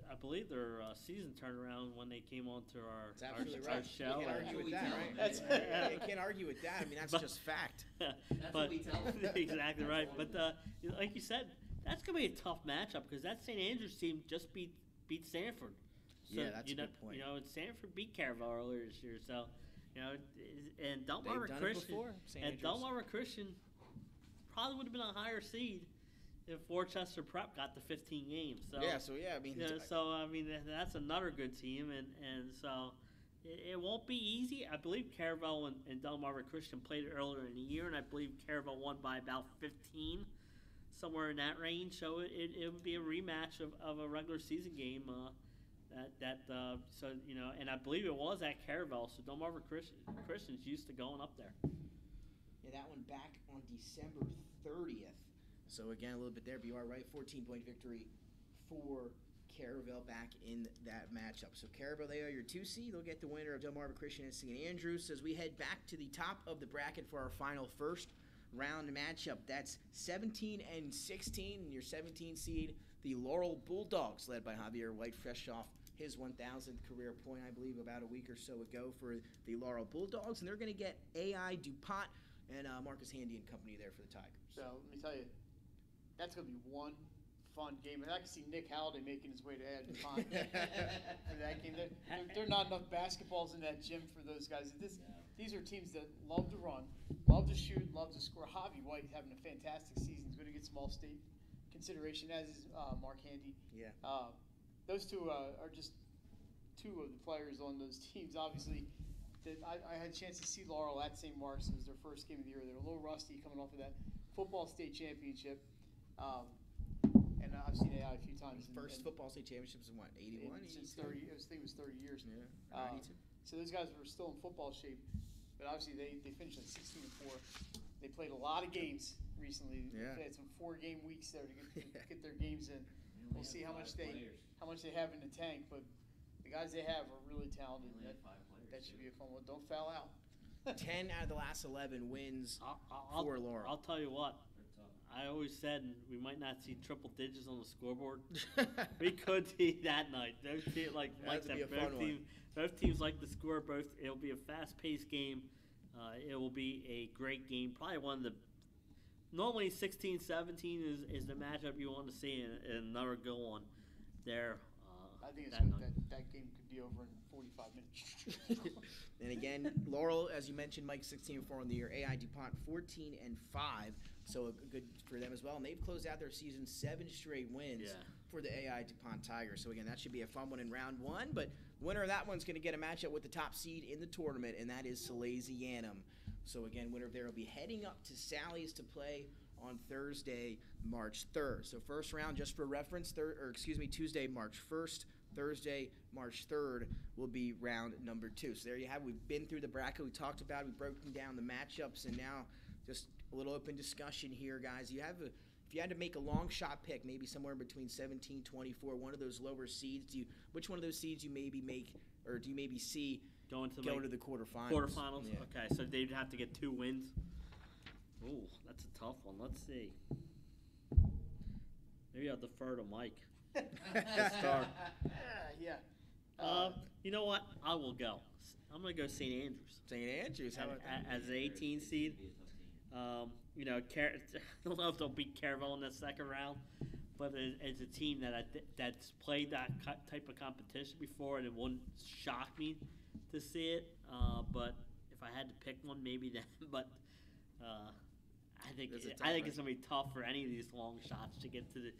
I, I, I believe their uh, season turned around when they came onto our, It's our, absolutely our right. show. You can't argue with that, right? That's- Yeah, you can't argue with that. I mean, that's But- just fact. That's but what we tell 'em. exactly That's right. what But uh, you know, like you said, that's gonna be a tough matchup because that St. Andrews team just beat beat Sanford. So, Yeah, that's a you know, good point. You know, and Sanford beat Caravel earlier this year, so you know, is- and They've Delmarva done it Christian before, St. and Andrews. Delmarva Christian probably would have been a higher seed if Worcester Prep got the 15 games. So yeah, so yeah, I mean, yeah, it's- so I mean that's another good team, and and so it, it won't be easy. I believe Caravel and, and Delmarva Christian played it earlier in the year, and I believe Caravel won by about fifteen, somewhere in that range. So it, it, it would be a rematch of, of a regular season game. Uh, that that uh, so you know, and I believe it was at Caravel. So Delmarva Christian, Christians used to going up there. Yeah, that one back on December 30th. So again, a little bit there, but you are right. 14 point victory for Caravel back in that matchup. So Caravel, they are your two seed. They'll get the winner of Delmarva Christian and St. Andrews as we head back to the top of the bracket for our final first round matchup. That's 17 and 16, and your 17 seed, the Laurel Bulldogs, led by Javier White, fresh off his 1,000th career point, I believe, about a week or so ago for the Laurel Bulldogs, and they're going to get AI DuPont and uh, Marcus Handy and company there for the Tigers. So let me tell you, that's going to be one fun game. And I can see Nick Halliday making his way to AI DuPont for that game. There, there, there are not enough basketballs in that gym for those guys. This, No. These are teams that love to run, love to shoot, love to score. Javi White having a fantastic season. He's going to get small state consideration, as is uh, Mark Handy. Yeah. Uh, those two uh, are just two of the players on those teams. Obviously, that I, I had a chance to see Laurel at St. Mark's. It was their first game of the year. They're a little rusty coming off of that football state championship. Um, and I've seen AI a few times. and- First and football state championships in what, 81? Since 30, I think it was 30 years. Yeah, Uh, 92. So those guys were still in football shape, but obviously they, they finished at 16 and 4. They played a lot of games recently. Yeah. They had some four game weeks there to get, to Yeah. get their games in. We only We'll see how much they players. how much they have in the tank, but the guys they have are really talented. That, five players. that should too. be a fun one. Don't foul out. 10 out of the last 11 wins I'll, I'll, for Laurel. I'll tell you what. They're tough. I always said we might not see triple digits on the scoreboard. we could see that night. Those te- like That like that both one. teams both teams like to score. Both it'll be a fast paced game. Uh, it will be a great game. Probably one of the normally 16-17 is, is the matchup you want to see and, and another go on there. Uh, I think it's that good. that that game could be over in 45 minutes. and again, Laurel, as you mentioned, Mike 16 and 4 on the year. AI DuPont 14 and 5. So a good for them as well. And they've closed out their season seven straight wins Yeah. for the AI DuPont Tigers. So again, that should be a fun one in round one. But winner of that one's going to get a matchup with the top seed in the tournament, and that is Salesianum. So again, winner there will be heading up to Sally's to play on Thursday, March 3rd. So first round, just for reference, third or excuse me, Tuesday, March 1st. Thursday, March 3rd will be round number two. So there you have. We've been through the bracket. We talked about. it. We've broken down the matchups, and now just a little open discussion here, guys. You have a. If you had to make a long shot pick, maybe somewhere in between 17, 24, one of those lower seeds, do you, which one of those seeds you maybe make, or do you maybe see Going to go like to the quarterfinals? quarterfinals. Yeah. Okay, so they'd have to get two wins. Ooh, that's a tough one. Let's see. Maybe I'll defer to Mike. Start. yeah. Uh, you know what? I will go. I'm gonna go St. Andrews. St. Andrews, how about that? As an 18 seed, um, you know, Car- I don't know if they'll beat Caravel in the second round, but it, it's a team that I th- that's played that ki- type of competition before, and it wouldn't shock me to see it. Uh, but if I had to pick one, maybe then. But uh, I think It's a I think tough it's gonna be tough for any of these long shots to get to the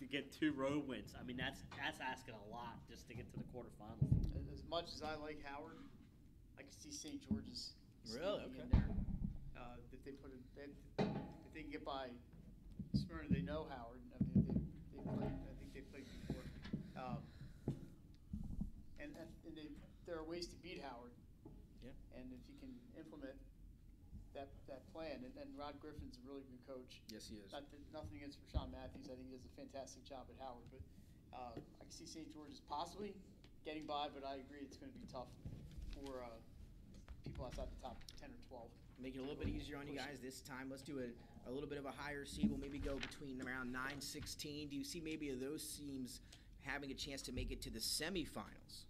to get two road wins. I mean, that's that's asking a lot just to get to the quarterfinals. As- As much as I like Howard, I can see St. George's Really? sneaking in Okay. there. Uh, if they put it, they, if they can get by Smyrna, they know Howard. I mean, they, they played. I think they played before. Um, and and, and they, there are ways to beat Howard. Yeah. And if you can implement that that plan, and, and Rod Griffin's a really good coach. Yes, he is. Not that, nothing against Rashawn Matthews. I think he does a fantastic job at Howard, but uh, I can see St. George's possibly getting by, but I agree it's going to be tough for uh, people outside the top 10 or 12. Make it a little bit easier on you guys this time. Let's do a, a little bit of a higher seed. We'll maybe go between around 9, 16. Do you see maybe of those teams having a chance to make it to the semifinals?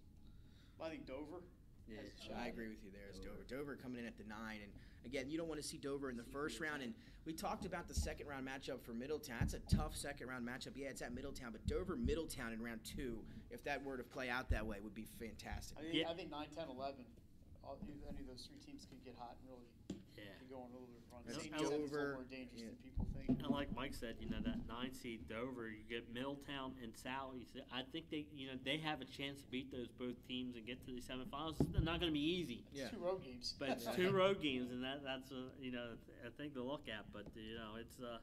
I think Dover. Yeah. has a shot. I agree with you there. It's Dover. Dover coming in at the nine, and again, you don't want to see Dover in the first round. And we talked about the second round matchup for Middletown. That's a tough second round matchup. Yeah, it's at Middletown, but Dover Middletown in round two, if that were to play out that way, would be fantastic. I think, Yeah. I think 9, 10, 11, all, any of those three teams could get hot and really Yeah. could go on a little bit run. That's St. Joe's is a Dover, little more dangerous yeah. than people think. And like Mike said, you know that nine seed Dover, you get Middletown and Sally's. I think they, you know, they have a chance to beat those both teams and get to the semifinals. They're not going to be easy, Yeah. Two road games. but it's two road games, and that that's a you know a thing to look at. But you know, it's uh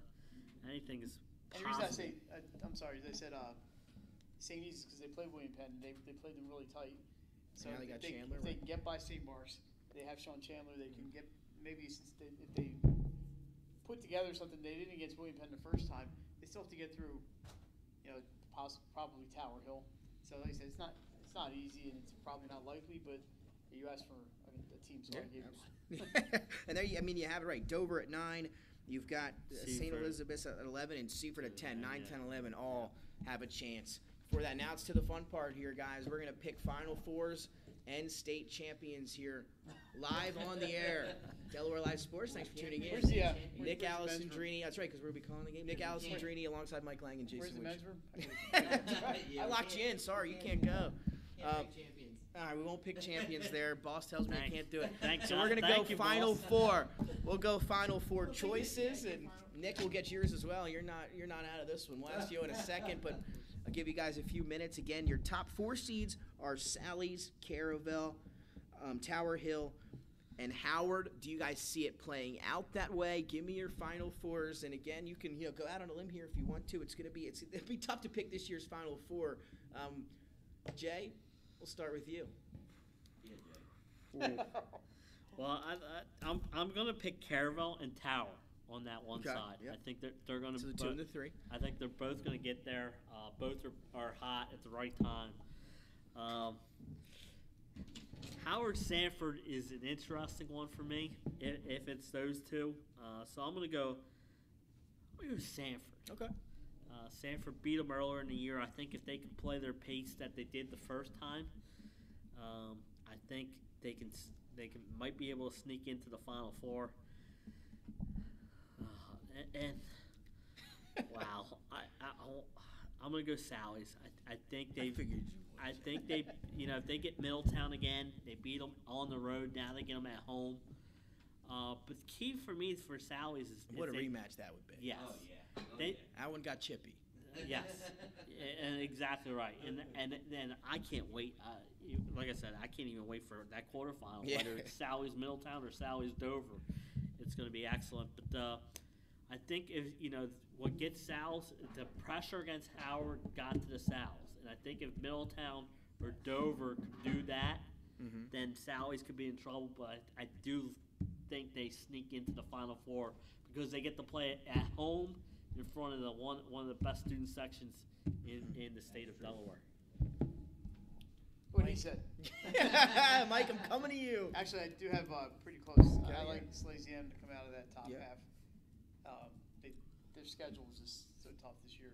anything is And the reason I possible. say, I, I'm sorry, they said uh, St. E's because they played William Penn. They, they played them really tight. So Yeah, they if got they, Chandler, if they right? can get by St. Mark's, they have Sean Chandler. They can get maybe since they, if they put together something they didn't against William Penn the first time, they still have to get through, you know, poss- probably Tower Hill. So like I said, it's not it's not easy and it's probably not likely, but you asked for I mean, a team, so I gave you one. and there, you, I mean, you have it right. Dover at nine. You've got uh, St. Seaford. Elizabeth's at 11 and Seaford at 10. 9, Yeah. 10, 11 all have a chance for that. Now it's to the fun part here, guys. We're going to pick Final Fours and state champions here live on the air. Delaware Live Sports, thanks for tuning in. Where's the, uh, Nick Allison the men's room? Alessandrini, that's right, because we'll be calling the game. Nick Alessandrini alongside Mike Lang and Jason Where's the men's room? I locked you in. Sorry, you can't go. Can't champions. All right, we won't pick champions there. Boss tells me I can't do it. Thanks, so we're gonna Thank go you, final boss. four. We'll go final four choices, and Nick will get yours as well. You're not you're not out of this one. We'll ask you in a second, but I'll give you guys a few minutes. Again, your top four seeds are Sally's, Caravel, um, Tower Hill, and Howard. Do you guys see it playing out that way? Give me your final fours, and again, you can you know go out on a limb here if you want to. It's gonna be it's it'll be tough to pick this year's final four. Um, Jay, we'll start with you. Yeah, Jay. Well, I, I, I'm I'm gonna pick Caravel and Tower on that one Okay, side. I think they're they're gonna. So the two and the three. I think they're both gonna get there. Uh, both are, are hot at the right time. Um, Howard Sanford is an interesting one for me if, if it's those two. Uh, so I'm gonna go. I'm gonna go Sanford. Okay. Uh, Sanford beat them earlier in the year. I think if they can play their pace that they did the first time, um, I think they can s- they can might be able to sneak into the final four. And, and wow, I, I I'll- I'm gonna go Sally's. I, I think they. I figured you would. I think they, you know, if they get Middletown again, they beat them on the road. Now they get them at home. Uh, but the key for me for Sally's is What a they, rematch that would be. Yes. Oh yeah. Oh, They- yeah. That one got chippy. Yes, and exactly right. And and then I can't wait. Uh, like I said, I can't even wait for that quarterfinal. Yeah. Whether it's Sally's Middletown or Sally's Dover, it's going to be excellent. But uh, I think if you know what gets Sal's, the pressure against Howard got to the Sal's, and I think if Middletown or Dover could do that, Mm-hmm. then Sally's could be in trouble. But I, I do think they sneak into the Final Four because they get to play at home in front of the one one of the best student sections in, in the state of Delaware. What he said. Mike, I'm coming to you. Actually, I do have uh, pretty close. Okay, I like Salesianum to come out of that top Yeah. half. Um, they, their schedule was just so tough this year,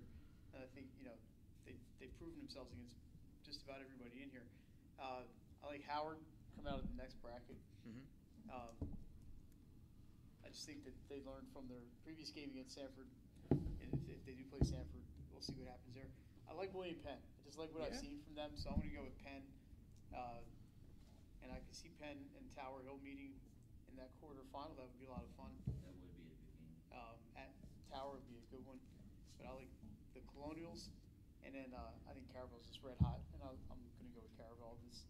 and I think, you know, they, they've proven themselves against just about everybody in here. Uh, I like Howard coming out of the next bracket. Mhm. Um, I just think that they learned from their previous game against Sanford, and if, if they do play Sanford, we'll see what happens there. I like William Penn. I just like what I've seen from them, so I'm going to go with Penn. Uh, and I can see Penn and Tower Hill meeting in that quarterfinal. That would be a lot of fun. That would be a good game. Um, at Tower would be a good one, but I like the Colonials, and then uh, I think Caravel's just red hot, and I'll, I'm going to go with Caravel. This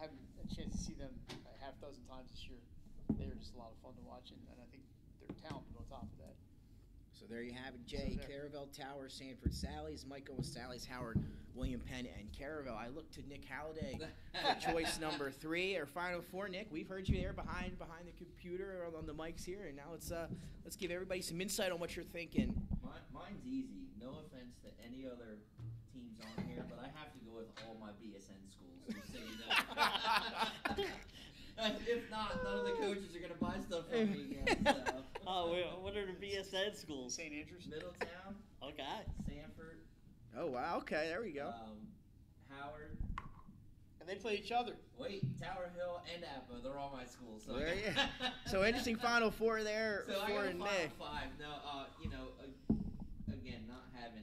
having a chance to see them a half dozen times this year, they are just a lot of fun to watch, and, and I think they're talented on top of that. So there you have it, Jay. So. Caravel Tower, Sanford Sally's, Michael with Sally's, Howard, William Penn, and Caravel. I look to Nick Halliday for choice number three or final four. Nick, we've heard you there behind behind the computer or on the mics here, and now let's uh let's give everybody some insight on what you're thinking. Mine, mine's easy. No offense to any other teams on here, but I have to go with all my BSN schools. So you know. if not, none of the coaches are gonna buy stuff from me again. So. Oh, what are the BSN schools? St. Andrews. Middletown, Okay. Sanford, Oh wow, okay, there we go. um, Howard. And they play each other. Wait, Tower Hill and Appa, they're all my schools. So, I There got- you- so interesting final four there So I for got a final Nick. five. No, uh, you know, uh, again, not having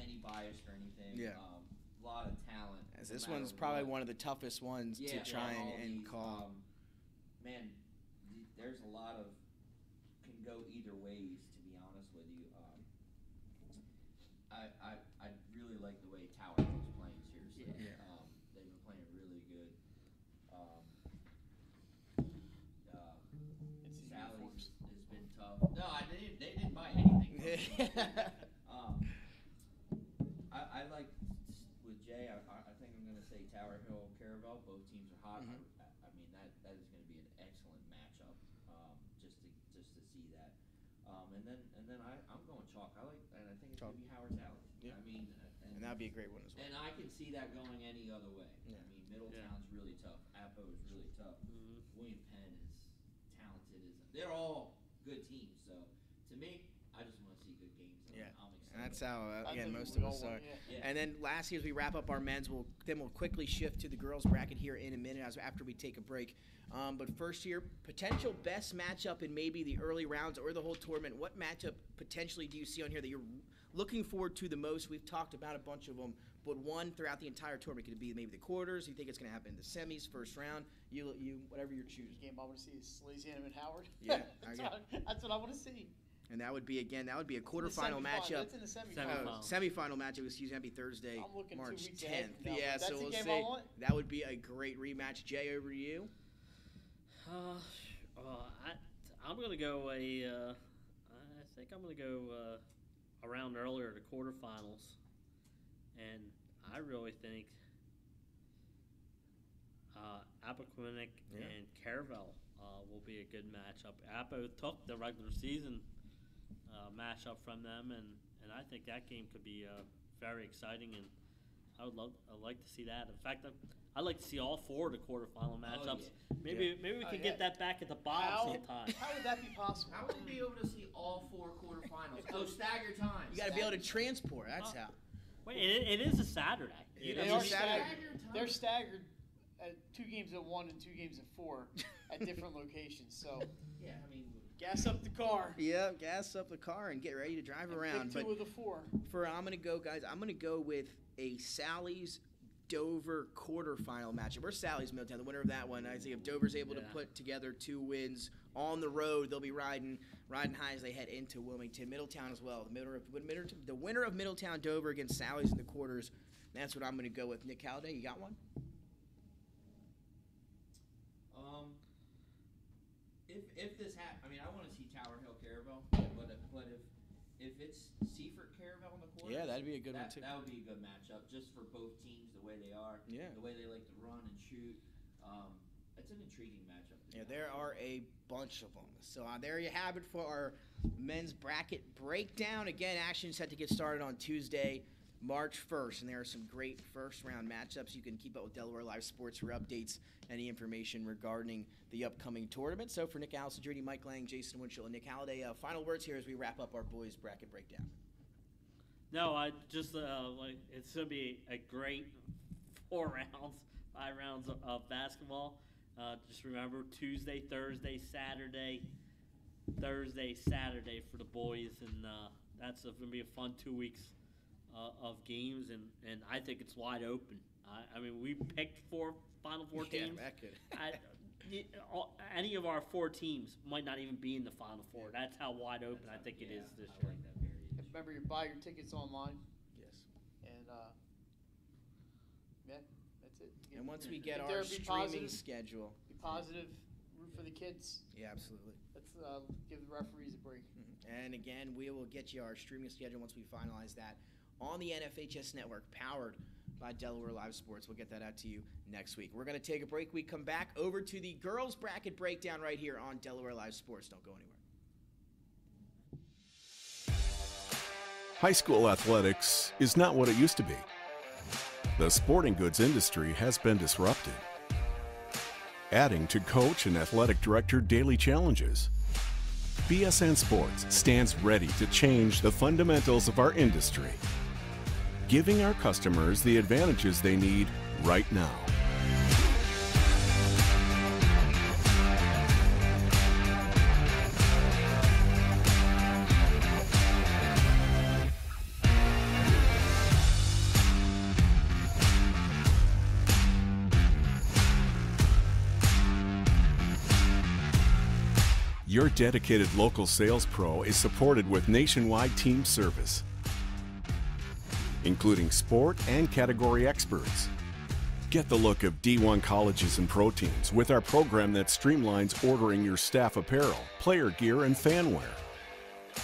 any bias or anything. Yeah. Um, a lot of talent. As no this matter one's probably what. one of the toughest ones Yeah, to try yeah, and, and these, call. Um, man, there's a lot of um, I, I like with Jay. I, I think I'm going to say Tower Hill, Caravel. Both teams are hot. Mhm. I, I mean that that is going to be an excellent matchup. Um, just to just to see that. Um, and then and then I I'm going chalk. I like and I think it's going to be Howard Sally. Yeah. I mean, uh, and, and that'd be a great one as well. and I can see that going any other way. Yeah. I mean, Middletown's really tough. Appo is really tough. Mhm. William Penn is talented. Is they're all good teams. So to me, I just want to see good games. and Yeah. I'm excited. And that's how uh, again think most of us are. want- yeah. Yeah. And then lastly, as we wrap up our men's, we'll then we'll quickly shift to the girls bracket here in a minute as after we take a break. Um, but first here, potential best matchup in maybe the early rounds or the whole tournament. What matchup potentially do you see on here that you're looking forward to the most? We've talked about a bunch of them, but one throughout the entire tournament could it be maybe the quarters. You think it's going to happen in the semis, first round? You you whatever you're choosing. game I want to see is Salesianum and Howard. Yeah, that's, what I, that's what I want to see. And that would be again that would be a It's in quarterfinal matchup. It's in the Semifinal. semifinal. Oh, semifinal matchup, excuse me, that'd be Thursday, I'm looking March 10th. from yeah, but so we'll see. That would be a great rematch. Jay, over to you. Uh, uh, I, I'm gonna go a. Uh, I think I'm gonna go uh, around earlier to quarterfinals, and I really think uh, Appoquinimink Yeah. and Caravel uh, will be a good matchup. Appo took the regular season uh, matchup from them, and, and I think that game could be uh, very exciting, and I would love I'd like to see that. In fact, I, I'd like to see all four of the quarterfinal matchups. Maybe maybe we Oh, can yeah. get that back at the bottom How, sometime. how would that be possible? How would we be able to see all four quarterfinals? Oh, stagger times. You got to be able to transport. That's Uh, how. Wait, it, it is a Saturday. It They is are a Saturday. staggered. They're staggered at two games at one and two games at four at different locations. So Yeah, I mean, gas up the car. Yeah, gas up the car and get ready to drive and around. Pick But two of the four. for I'm gonna go, guys. I'm gonna go with a Sally's Dover quarterfinal matchup. Or Sally's Middletown, the winner of that one. I think if Dover's able to put together two wins on the road, they'll be riding riding high as they head into Wilmington, Middletown as well. The winner of Middletown, the winner of Middletown Dover against Sally's in the quarters. That's what I'm gonna go with. Nick Halliday, you got one? um, if if this happens, I mean, I want to see Tower Hill Caravel, but if, but if if it's Seaford Caravel in the quarters, Yeah, that'd be a good one that, too. That would be a good matchup, just for both teams, the way they are, Yeah. the way they like to run and shoot. Um, it's an intriguing matchup. Yeah, there are a bunch of them. So uh, there you have it for our men's bracket breakdown. Again, action set to get started on Tuesday. March 1st, and there are some great first round matchups. You can keep up with Delaware Live Sports for updates, any information regarding the upcoming tournament. So for Nick Allison, Judy, Mike Lang, Jason Winchell, and Nick Halliday, uh, final words here as we wrap up our boys bracket breakdown. No, I just uh, like it's gonna be a great four rounds, five rounds of, of basketball. Uh, just remember Tuesday, Thursday, Saturday, Thursday, Saturday for the boys, and uh, that's uh, gonna be a fun two weeks uh, of games, and, and I think it's wide open. I, I mean, we picked four Final Four Yeah, teams. that could- I, y- all- any of our four teams might not even be in the Final Four. That's how wide open I think it is this year. like that variation. Remember, you buy your tickets online, Yes. and uh, yeah, that's it. And once we get our be streaming positive. schedule, Be positive, root for the kids. yeah, absolutely. Let's uh, give the referees a break. Mhm. And again, we will get you our streaming schedule once we finalize that on the NFHS network, powered by Delaware Live Sports. We'll get that out to you next week. We're going to take a break. We come back over to the girls bracket breakdown right here on Delaware Live Sports. Don't go anywhere. High school athletics is not what it used to be. The sporting goods industry has been disrupted, adding to coach and athletic director daily challenges. BSN Sports stands ready to change the fundamentals of our industry, giving our customers the advantages they need right now. Dedicated local sales pro is supported with nationwide team service, including sport and category experts. Get the look of D1 colleges and pro teams with our program that streamlines ordering your staff apparel, player gear, and fan wear.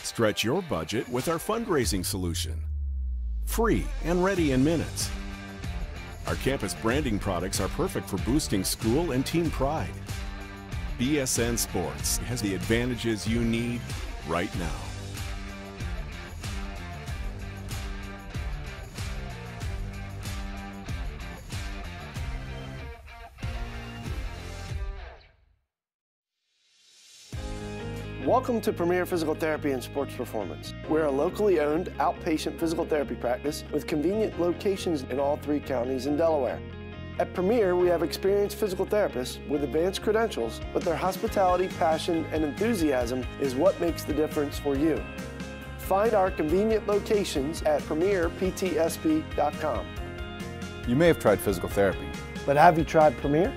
Stretch your budget with our fundraising solution. Free and ready in minutes. Our campus branding products are perfect for boosting school and team pride. BSN Sports has the advantages you need right now. Welcome to Premier Physical Therapy and Sports Performance. We're a locally owned outpatient physical therapy practice with convenient locations in all three counties in Delaware. At Premier, we have experienced physical therapists with advanced credentials, but their hospitality, passion, and enthusiasm is what makes the difference for you. Find our convenient locations at premierptsp.com. You may have tried physical therapy. But have you tried Premier?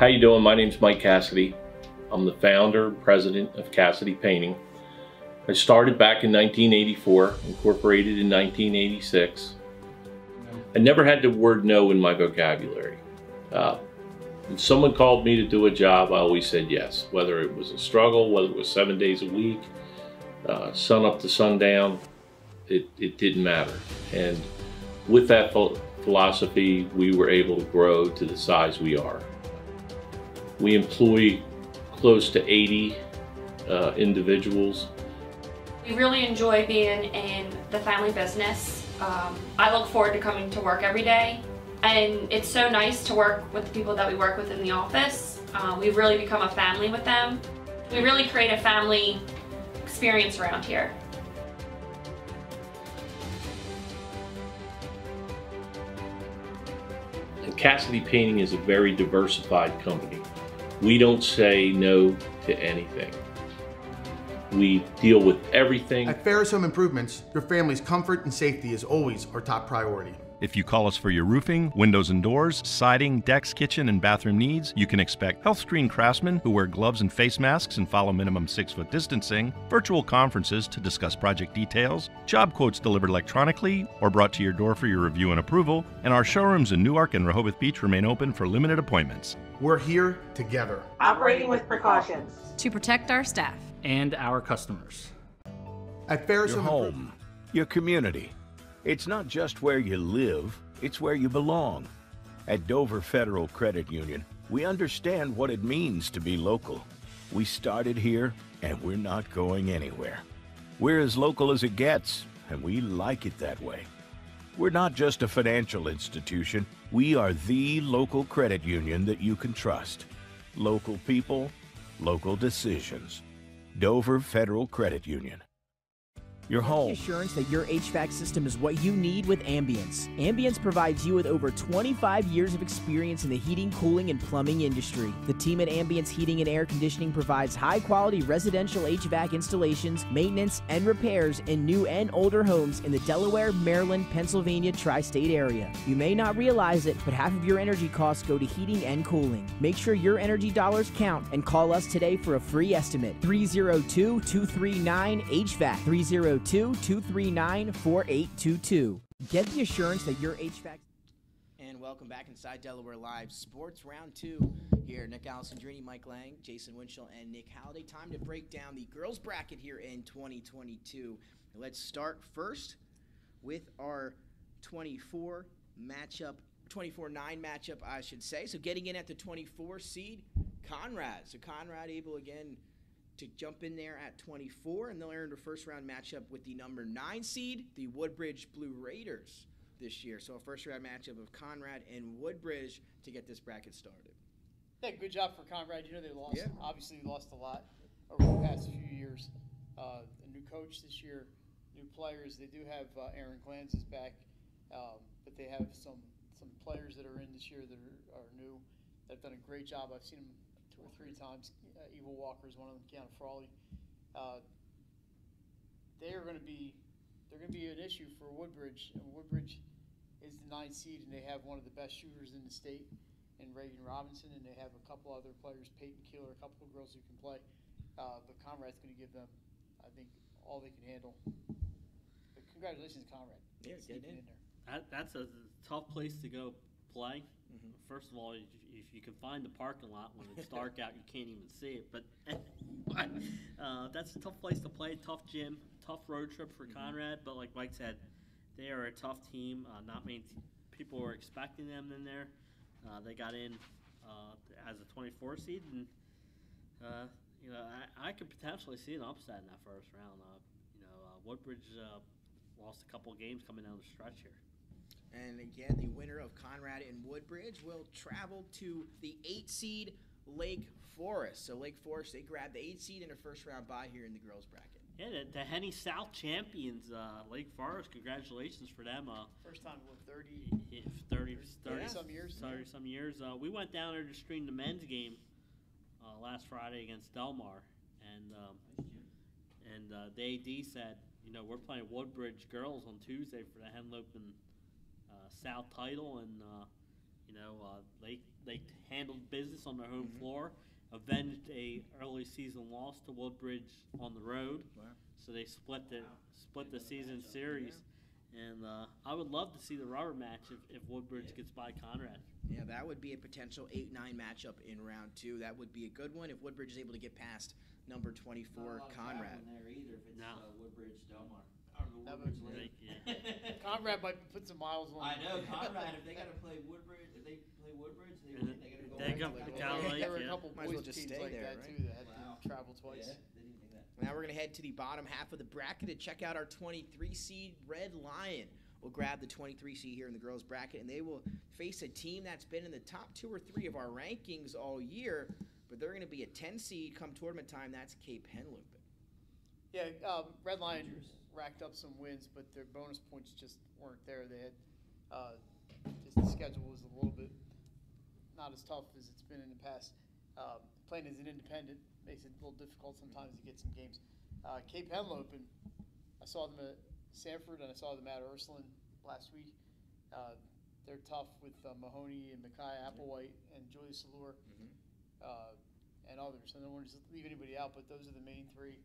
How you doing? My name's Mike Cassidy. I'm the founder and president of Cassidy Painting. I started back in 1984, incorporated in 1986. I never had the word no in my vocabulary. Uh, when someone called me to do a job, I always said yes, whether it was a struggle, whether it was seven days a week, uh, sun up to sundown, it, it didn't matter. And with that philosophy, we were able to grow to the size we are. We employ close to 80 uh, individuals. We really enjoy being in the family business. Um, I look forward to coming to work every day, and it's so nice to work with the people that we work with in the office. Uh, we've really become a family with them. We really create a family experience around here. Cassidy Painting is a very diversified company. We don't say no to anything. We deal with everything. At Ferris Home Improvements, your family's comfort and safety is always our top priority. If you call us for your roofing, windows and doors, siding, decks, kitchen, and bathroom needs, you can expect health screen craftsmen who wear gloves and face masks and follow minimum six foot distancing, virtual conferences to discuss project details, job quotes delivered electronically or brought to your door for your review and approval, and our showrooms in Newark and Rehoboth Beach remain open for limited appointments. We're here together. Operating with precautions. to protect our staff. and our customers. At Ferris Your Home, home, your community. It's not just where you live, It's where you belong. At Dover Federal Credit Union, we understand what it means to be local. We started here, and we're not going anywhere. We're as local as it gets, and we like it that way. We're not just a financial institution, we are the local credit union that you can trust. Local people, local decisions. Dover Federal Credit Union. Your home. assurance that your HVAC system is what you need with Ambience. Ambience provides you with over 25 years of experience in the heating, cooling, and plumbing industry. The team at Ambience Heating and Air Conditioning provides high quality residential HVAC installations, maintenance, and repairs in new and older homes in the Delaware, Maryland, Pennsylvania tri state area. You may not realize it, but half of your energy costs go to heating and cooling. Make sure your energy dollars count and call us today for a free estimate 302 239 HVAC 302 239 4822. Get the assurance that your HVAC. And welcome back inside Delaware Live Sports Round 2 here. Nick Alessandrini, Mike Lang, Jason Winchell, and Nick Halliday. Time to break down the girls' bracket here in 2022. Let's start first with our 24 matchup, 24 9 matchup, I should say. So getting in at the 24 seed, Conrad. So Conrad able again to jump in there at 24, and they'll earn a first round matchup with the number 9 seed, the Woodbridge Blue Raiders this year. So a first round matchup of Conrad and Woodbridge to get this bracket started. Yeah, good job for Conrad. You know they lost. Yeah. Obviously, they lost a lot over the past few years. Uh, a new coach this year, new players. They do have uh, Aaron Glanz is back, um, but they have some some players that are in this year that are, are new. They've done a great job. I've seen them two or three times. Uh, Evil Walker is one of them. Keanu Frawley. Uh, they are going to be they're going to be an issue for Woodbridge. And Woodbridge is the ninth seed, and they have one of the best shooters in the state and Reagan Robinson, and they have a couple other players, Peyton Keeler, a couple of girls who can play. Uh, but Conrad's going to give them, I think, all they can handle. But congratulations, Conrad. Yeah, Sneaking getting in. there. That, that's a tough place to go play. Mhm. First of all, if, if you can find the parking lot when it's dark out, you can't even see it. But uh, that's a tough place to play. Tough gym, tough road trip for Conrad. But like Mike said, they are a tough team. Uh, not many t- people were expecting them in there. Uh, they got in uh, as a 24 seed, and uh, you know I, I could potentially see an upset in that first round. Uh, you know, uh, Woodbridge uh, lost a couple of games coming down the stretch here. And again, the winner of Conrad and Woodbridge will travel to the eight seed Lake Forest. So Lake Forest, they grabbed the eight seed in a first round bye here in the girls bracket. Yeah, the, the Henlopen South champions, uh, Lake Forest. Congratulations for them. Uh, First time in 30, if 30, 30 30 some years. 30 some years. Uh, we went down there to stream the men's game uh, last Friday against Delmar, and um, and uh, the AD said, you know, we're playing Woodbridge girls on Tuesday for the Henlopen South title, and uh, you know, uh, they they handled business on their home Mhm. floor, avenged a early season loss to Woodbridge on the road. Wow. So they split the split the season series, and uh, I would love to see the rubber match if, if Woodbridge gets by Conrad. Yeah, that would be a potential 8 9 matchup in round two. That would be a good one if Woodbridge is able to get past number 24, Conrad. there either if it's No. uh, Woodbridge Delmar. Or the That Woodbridge would- Lake. Yeah. Conrad might put some miles on. I know Conrad. If they got to play Woodbridge, if they play Woodbridge, they, And win, they got to go. they back go- to Cal Lake. Lake, there were a couple Might as well boys just teams stay like there, that right? too that had Wow. to travel twice. Yeah, they didn't think that. Now we're going to head to the bottom half of the bracket to check out our 23 seed Red Lion. We'll grab the 23 seed here in the girls' bracket, and they will face a team that's been in the top two or three of our rankings all year, but they're going to be a 10 seed come tournament time. That's Cape Henlopen. Yeah, um, Red Lion racked up some wins, but their bonus points just weren't there. They had uh, just the schedule was a little bit not as tough as it's been in the past. Um, playing as an independent makes it a little difficult sometimes to get some games. Uh, Cape Henlopen, I saw them at Sanford and I saw them at Ursuline last week. Uh, they're tough with uh, Mahoney and Mackay Applewhite and Julia Salure uh, and others. I don't want to just leave anybody out, but those are the main three.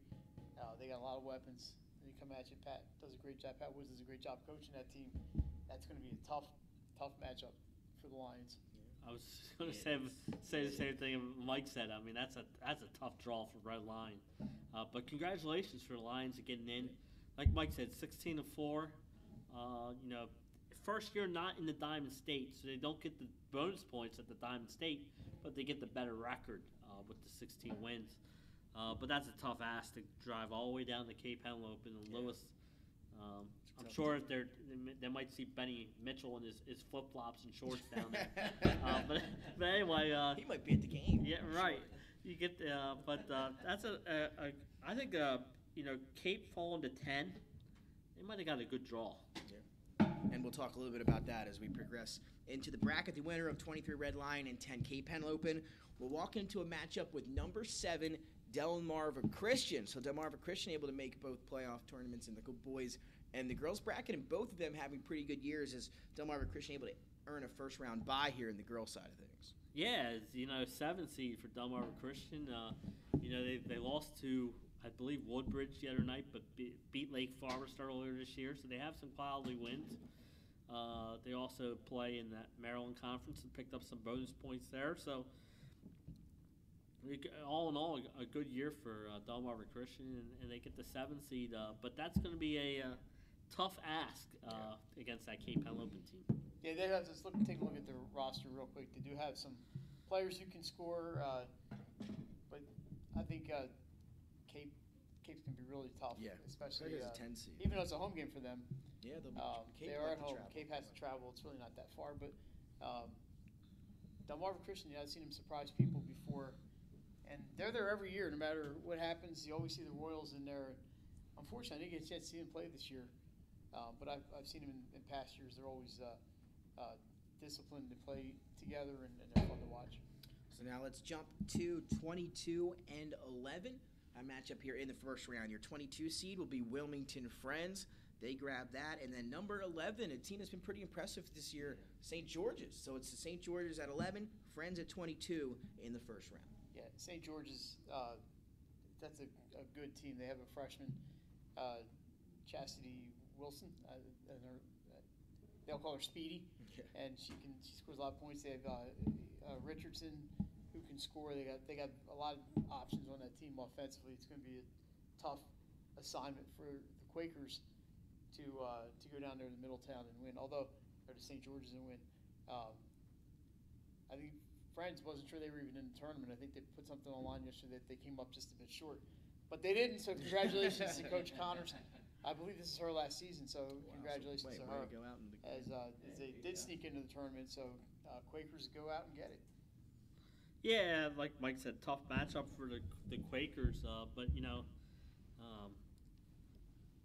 Uh, they got a lot of weapons. They come at you. Pat does a great job. Pat Woods does a great job coaching that team. That's going to be a tough, tough matchup for the Lions. I was going to say say the same thing Mike said. I mean, that's a that's a tough draw for Red Lion. Uh, but congratulations for the Lions getting in. Like Mike said, 16 to four. Uh, you know, first year not in the Diamond State, so they don't get the bonus points at the Diamond State, but they get the better record uh, with the 16 wins. Uh, but that's a tough ask to drive all the way down to Cape Henlopen and Lewes. Um, I'm sure if they're, they might see Benny Mitchell in his, his flip flops and shorts down there. uh, but, but anyway, uh, He might be at the game. yeah, right. You get, uh, but uh, that's a, a, a I think uh, you know Cape falling to ten, they might have got a good draw. And we'll talk a little bit about that as we progress into the bracket. The winner of 23 Red Lion and 10 Cape Henlopen will walk into a matchup with number seven Delmarva Christian. So Delmarva Christian able to make both playoff tournaments in the boys and the girls bracket, and both of them having pretty good years as Delmarva Christian able to earn a first round bye here in the girls side of things. Yeah, you know, seven seed for Delmarva Christian. Uh, you know, they, they lost to I believe Woodbridge the other night, but be, beat Lake Forest earlier this year, so they have some quality wins. Uh, they also play in that Maryland conference and picked up some bonus points there. So, all in all, a good year for uh, Delmarva Christian, and, and they get the seven seed. Uh, but that's going to be a uh, tough ask uh, against that Cape Henlopen team. Yeah, they have, just look, take a look at their roster real quick. They do have some players who can score, uh, but I think uh, Cape Cape's gonna be really tough. Yeah, especially especially as a 10 seed. Even though it's a home game for them. Yeah, they'll- um, Cape they are at home. travel. Cape has to travel. It's really not that far, but um, Delmarva Christian, yeah, I've seen them surprise people before, and they're there every year. No matter what happens, you always see the Royals in there. Unfortunately, I didn't get a chance to see them play this year, uh, but I've, I've seen them in, in past years. They're always uh, uh, disciplined to play together, and, and they're fun to watch. So now let's jump to 22 and 11. A matchup here in the first round. Your 22 seed will be Wilmington Friends. They grab that. And then number 11, a team that's been pretty impressive this year, St. George's. So it's the St. George's at 11, Friends at 22 in the first round. Yeah, St. George's, uh, that's a, a good team. They have a freshman, uh, Chastity Wilson, uh, and her, uh, they'll call her Speedy, and she can she scores a lot of points. They have uh, uh, Richardson, who can score. They got they got a lot of options on that team offensively. It's going to be a tough assignment for the Quakers to uh, to go down there to Middletown and win. Although or to St. George's and win. Um, I think Friends wasn't sure they were even in the tournament. I think they put something online yesterday that they came up just a bit short, but they didn't. So congratulations to Coach Connors. I believe this is her last season, so congratulations way- to her. to go out in the- as, uh, as they did sneak into the tournament. So uh, Quakers go out and get it. Yeah, like Mike said, tough matchup for the the Quakers. Uh, but you know, um,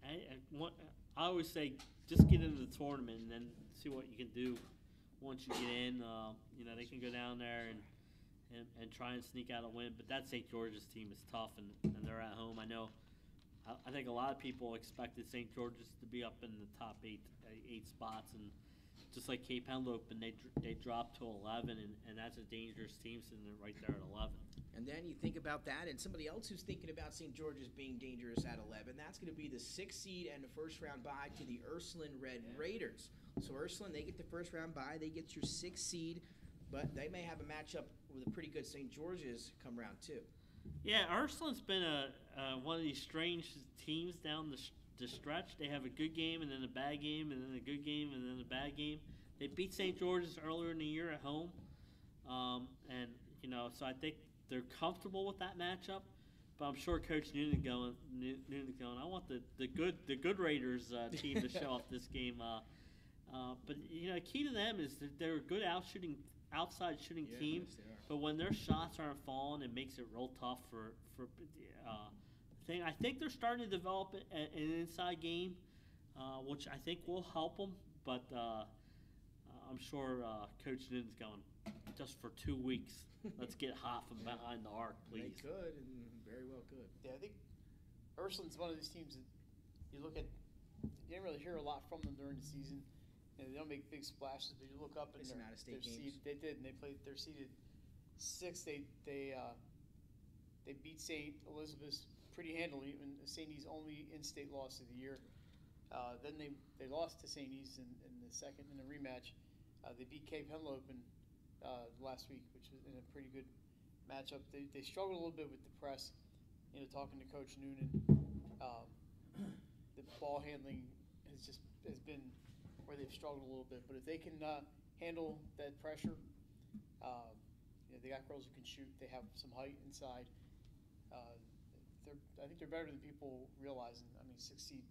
I, I, want, I always say just get into the tournament and then see what you can do once you get in. Uh, you know, they can go down there and, and, and try and sneak out a win. But that St. George's team is tough, and, and they're at home. I know. I, I think a lot of people expected St. George's to be up in the top eight eight spots, and just like Cape Henlopen, and they they dropped to 11, and, and that's a dangerous team sitting right there at 11. And then you think about that, and somebody else who's thinking about St. George's being dangerous at 11, that's going to be the sixth seed and the first round bye to the Ursuline Red Raiders. So Ursuline, they get the first round bye, they get your sixth seed, but they may have a matchup with a pretty good St. George's come round two. Yeah, Ursuline's been a uh, one of these strange teams down the, sh- the stretch. They have a good game and then a bad game and then a good game and then a bad game. They beat St. George's earlier in the year at home, um, and you know, so I think they're comfortable with that matchup. But I'm sure Coach Noonan going Noonan's going. I want the, the good the good Raiders uh, team to show off this game. Uh, uh, but you know, key to them is that they're a good out shooting outside shooting Yeah, team. yes. But when their shots aren't falling, it makes it real tough for for uh, thing. I think they're starting to develop a- an inside game, uh, which I think will help them. But uh, I'm sure uh, Coach Noonan's going just for two weeks. Let's get hot from behind the arc, please. They please. could, and very well could. Yeah, I think Ursuline's one of these teams that you look at. You didn't really hear a lot from them during the season. You know, they don't make big splashes, but you look up and some they're, out-of-state they're games. seeded. They did, and they played. They're seeded six. They they uh, they beat Saint Elizabeth pretty handily, and Saint E's only in-state loss of the year. Uh, then they, they lost to Saint E's in, in the second in the rematch. Uh, they beat Cape Henlopen uh, last week, which was in a pretty good matchup. They, they struggled a little bit with the press. You know, talking to Coach Noonan, um, the ball handling has just has been where they've struggled a little bit. But if they can uh, handle that pressure, uh, you know, they got girls who can shoot. They have some height inside. Uh, they're, I think they're better than people realize. And, I mean, succeed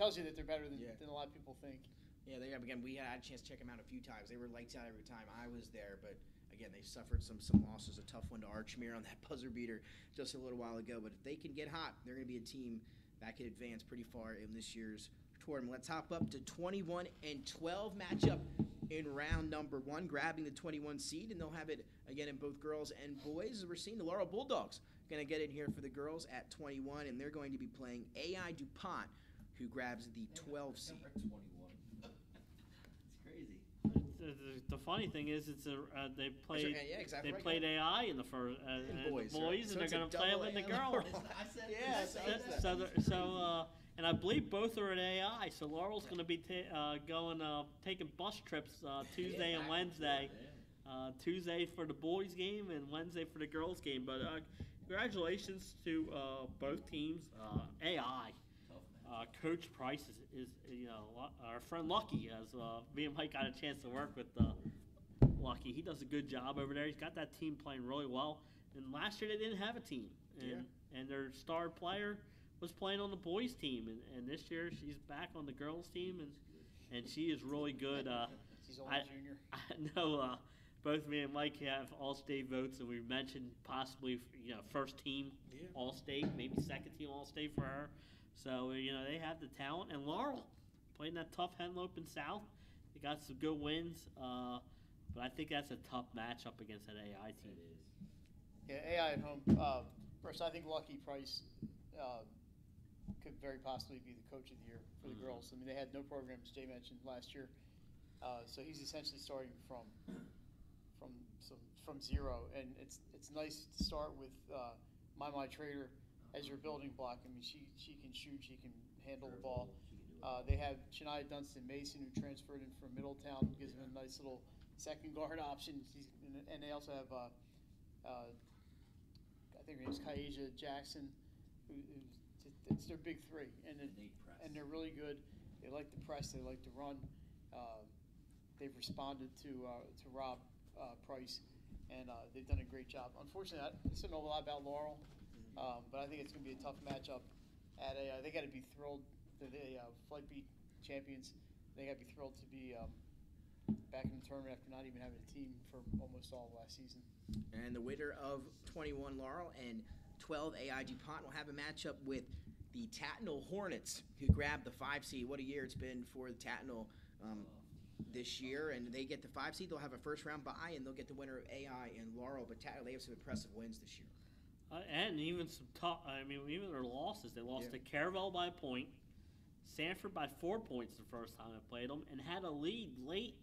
tells you that they're better than, Yeah. than a lot of people think. Yeah, they again. We had a chance to check them out a few times. They were lights out every time I was there, but again, they suffered some some losses. A tough one to Archmere on that buzzer beater just a little while ago. But if they can get hot, they're going to be a team that can advance pretty far in this year's tournament. Let's hop up to 21 and 12 matchup in round number one, grabbing the 21 seed, and they'll have it again in both girls and boys. We're seeing the Laurel Bulldogs going to get in here for the girls at 21, and they're going to be playing AI DuPont, who grabs the 12 seed. It's crazy. The, the, the funny thing is, it's a uh, they played right, yeah, exactly they right, played yeah. AI in the first uh, And and boys, the right. boys, So and it's they're gonna play double them in the girls. I said Yeah, this, so I it's said so, so uh, and I believe both are at AI. So Laurel's going to be ta- uh, going uh, taking bus trips uh, Tuesday and Wednesday. Uh, Tuesday for the boys game and Wednesday for the girls game. But uh, congratulations to uh, both teams. Uh, AI. Uh, Coach Price is, is you know our friend Lucky as uh, me and Mike got a chance to work with uh, Lucky. He does a good job over there. He's got that team playing really well. And last year they didn't have a team, and and their star player was playing on the boys team, and, and this year she's back on the girls team, and and she is really good. Uh, She's only I, a junior. I know uh, both me and Mike have all state votes, and we mentioned possibly you know first team all state, maybe second team all state for her. So you know they have the talent, and Laurel playing that tough Henlopen South. They got some good wins, uh, but I think that's a tough matchup against that AI team. Yeah, AI at home. Uh, first, I think Lucky Price uh, could very possibly be the coach of the year for the Mhm. girls. I mean, they had no program, as Jay mentioned last year, uh, so he's essentially starting from from some from zero, and it's it's nice to start with uh, my my trader as your building block. I mean, she she can shoot, she can handle the ball. Uh, they have Shania Dunstan Mason, who transferred in from Middletown, gives them a nice little second guard option. She's, and, and they also have. Uh, uh, I think her name's Kaija Jackson, who, who's just, it's their big three, and it, and they're really good. They like to press, they like to run. Uh, they've responded to uh, to Rob uh, Price, and uh, they've done a great job. Unfortunately, I don't know a lot about Laurel, um, but I think it's going to be a tough matchup. At a, uh, they got to be thrilled. that They're the uh, flight beat champions. They got to be thrilled to be um, back in the tournament after not even having a team for almost all of last season. And the winner of 21 Laurel and 12 AI DuPont will have a matchup with the Tatnall Hornets, who grabbed the five seed. What a year it's been for the Tatnall um, this year. And they get the five seed. They'll have a first round bye, and they'll get the winner of AI and Laurel. But Tatnall, they have some impressive wins this year. Uh, and even some tough. I mean, even their losses. They lost Yeah. to Caravel by a point, Sanford by four points the first time I played them, and had a lead late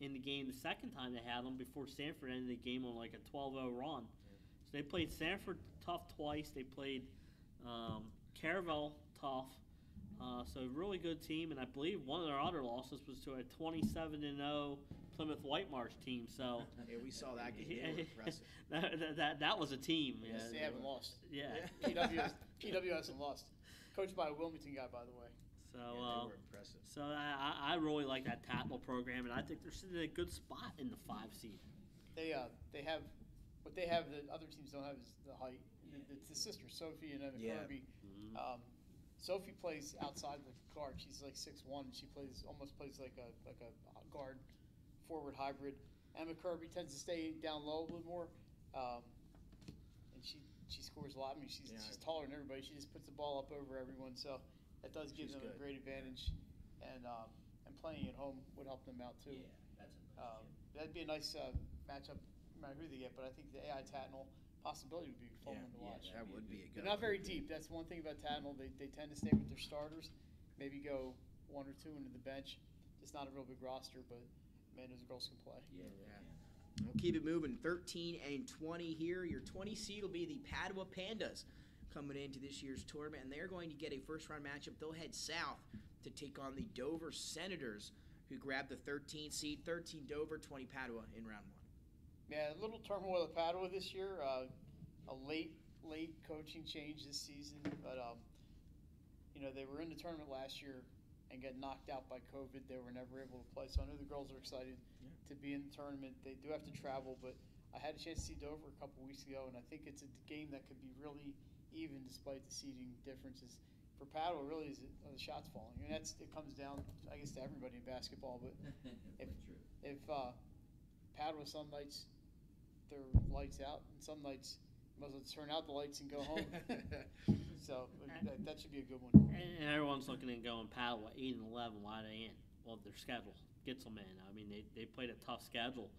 in the game the second time they had them before Sanford ended the game on like a 12-0 run. So they played Sanford tough twice. They played um, Caravel tough. Uh, so a really good team, and I believe one of their other losses was to a 27 and 0 Plymouth Whitemarsh team. So Yeah, we saw that game. They that, that, that, that was a team. Yes, yeah. they haven't lost. Yeah. PW, has, PW hasn't lost. Coached by a Wilmington guy, by the way. So, Yeah, they uh, were impressive. so I, I I really like that Tatnall program, and I think they're sitting in a good spot in the five seed. They uh, they have what they have that other teams don't have is the height. It's the sister, Sophie and Emma Yeah. Kirby. Um, Sophie plays outside the guard. She's like six one. She plays almost plays like a like a guard forward hybrid. Emma Kirby tends to stay down low a little more, um, and she she scores a lot. I mean, she's Yeah. she's taller than everybody. She just puts the ball up over everyone, so that does give She's them good. a great advantage. And um, and playing at home would help them out too. Yeah, that's a nice Um, that'd be a nice uh, matchup, no matter who they get. But I think the AI Tatnall possibility would be a fun Yeah, one to yeah, watch. that would be a good They're not very deep. That's one thing about Tatnall. They, they tend to stay with their starters. Maybe go one or two into the bench. It's not a real big roster, but man, those girls can play. Yeah, We'll keep it moving. 13 and 20 here. Your 20 seed will be the Padua Pandas coming into this year's tournament, and they're going to get a first round matchup. They'll head south to take on the Dover Senators, who grabbed the 13 seed. 13 Dover, 20 Padua in round one. Yeah, a little turmoil at Padua this year. Uh, a late, late coaching change this season, but um, you know they were in the tournament last year and got knocked out by COVID. They were never able to play. So I know the girls are excited to be in the tournament. They do have to travel, but I had a chance to see Dover a couple weeks ago, and I think it's a game that could be really even despite the seeding differences. For Padua, really, is it, are the shots falling? And that's it comes down, I guess, to everybody in basketball. But if if uh, Padua some nights their lights out, and some nights you might as well turn out the lights and go home. so that, that should be a good one. And everyone's looking and going, Padua, 8 and 11, why are they in? Well, their schedule gets them in. I mean, they, they played a tough schedule.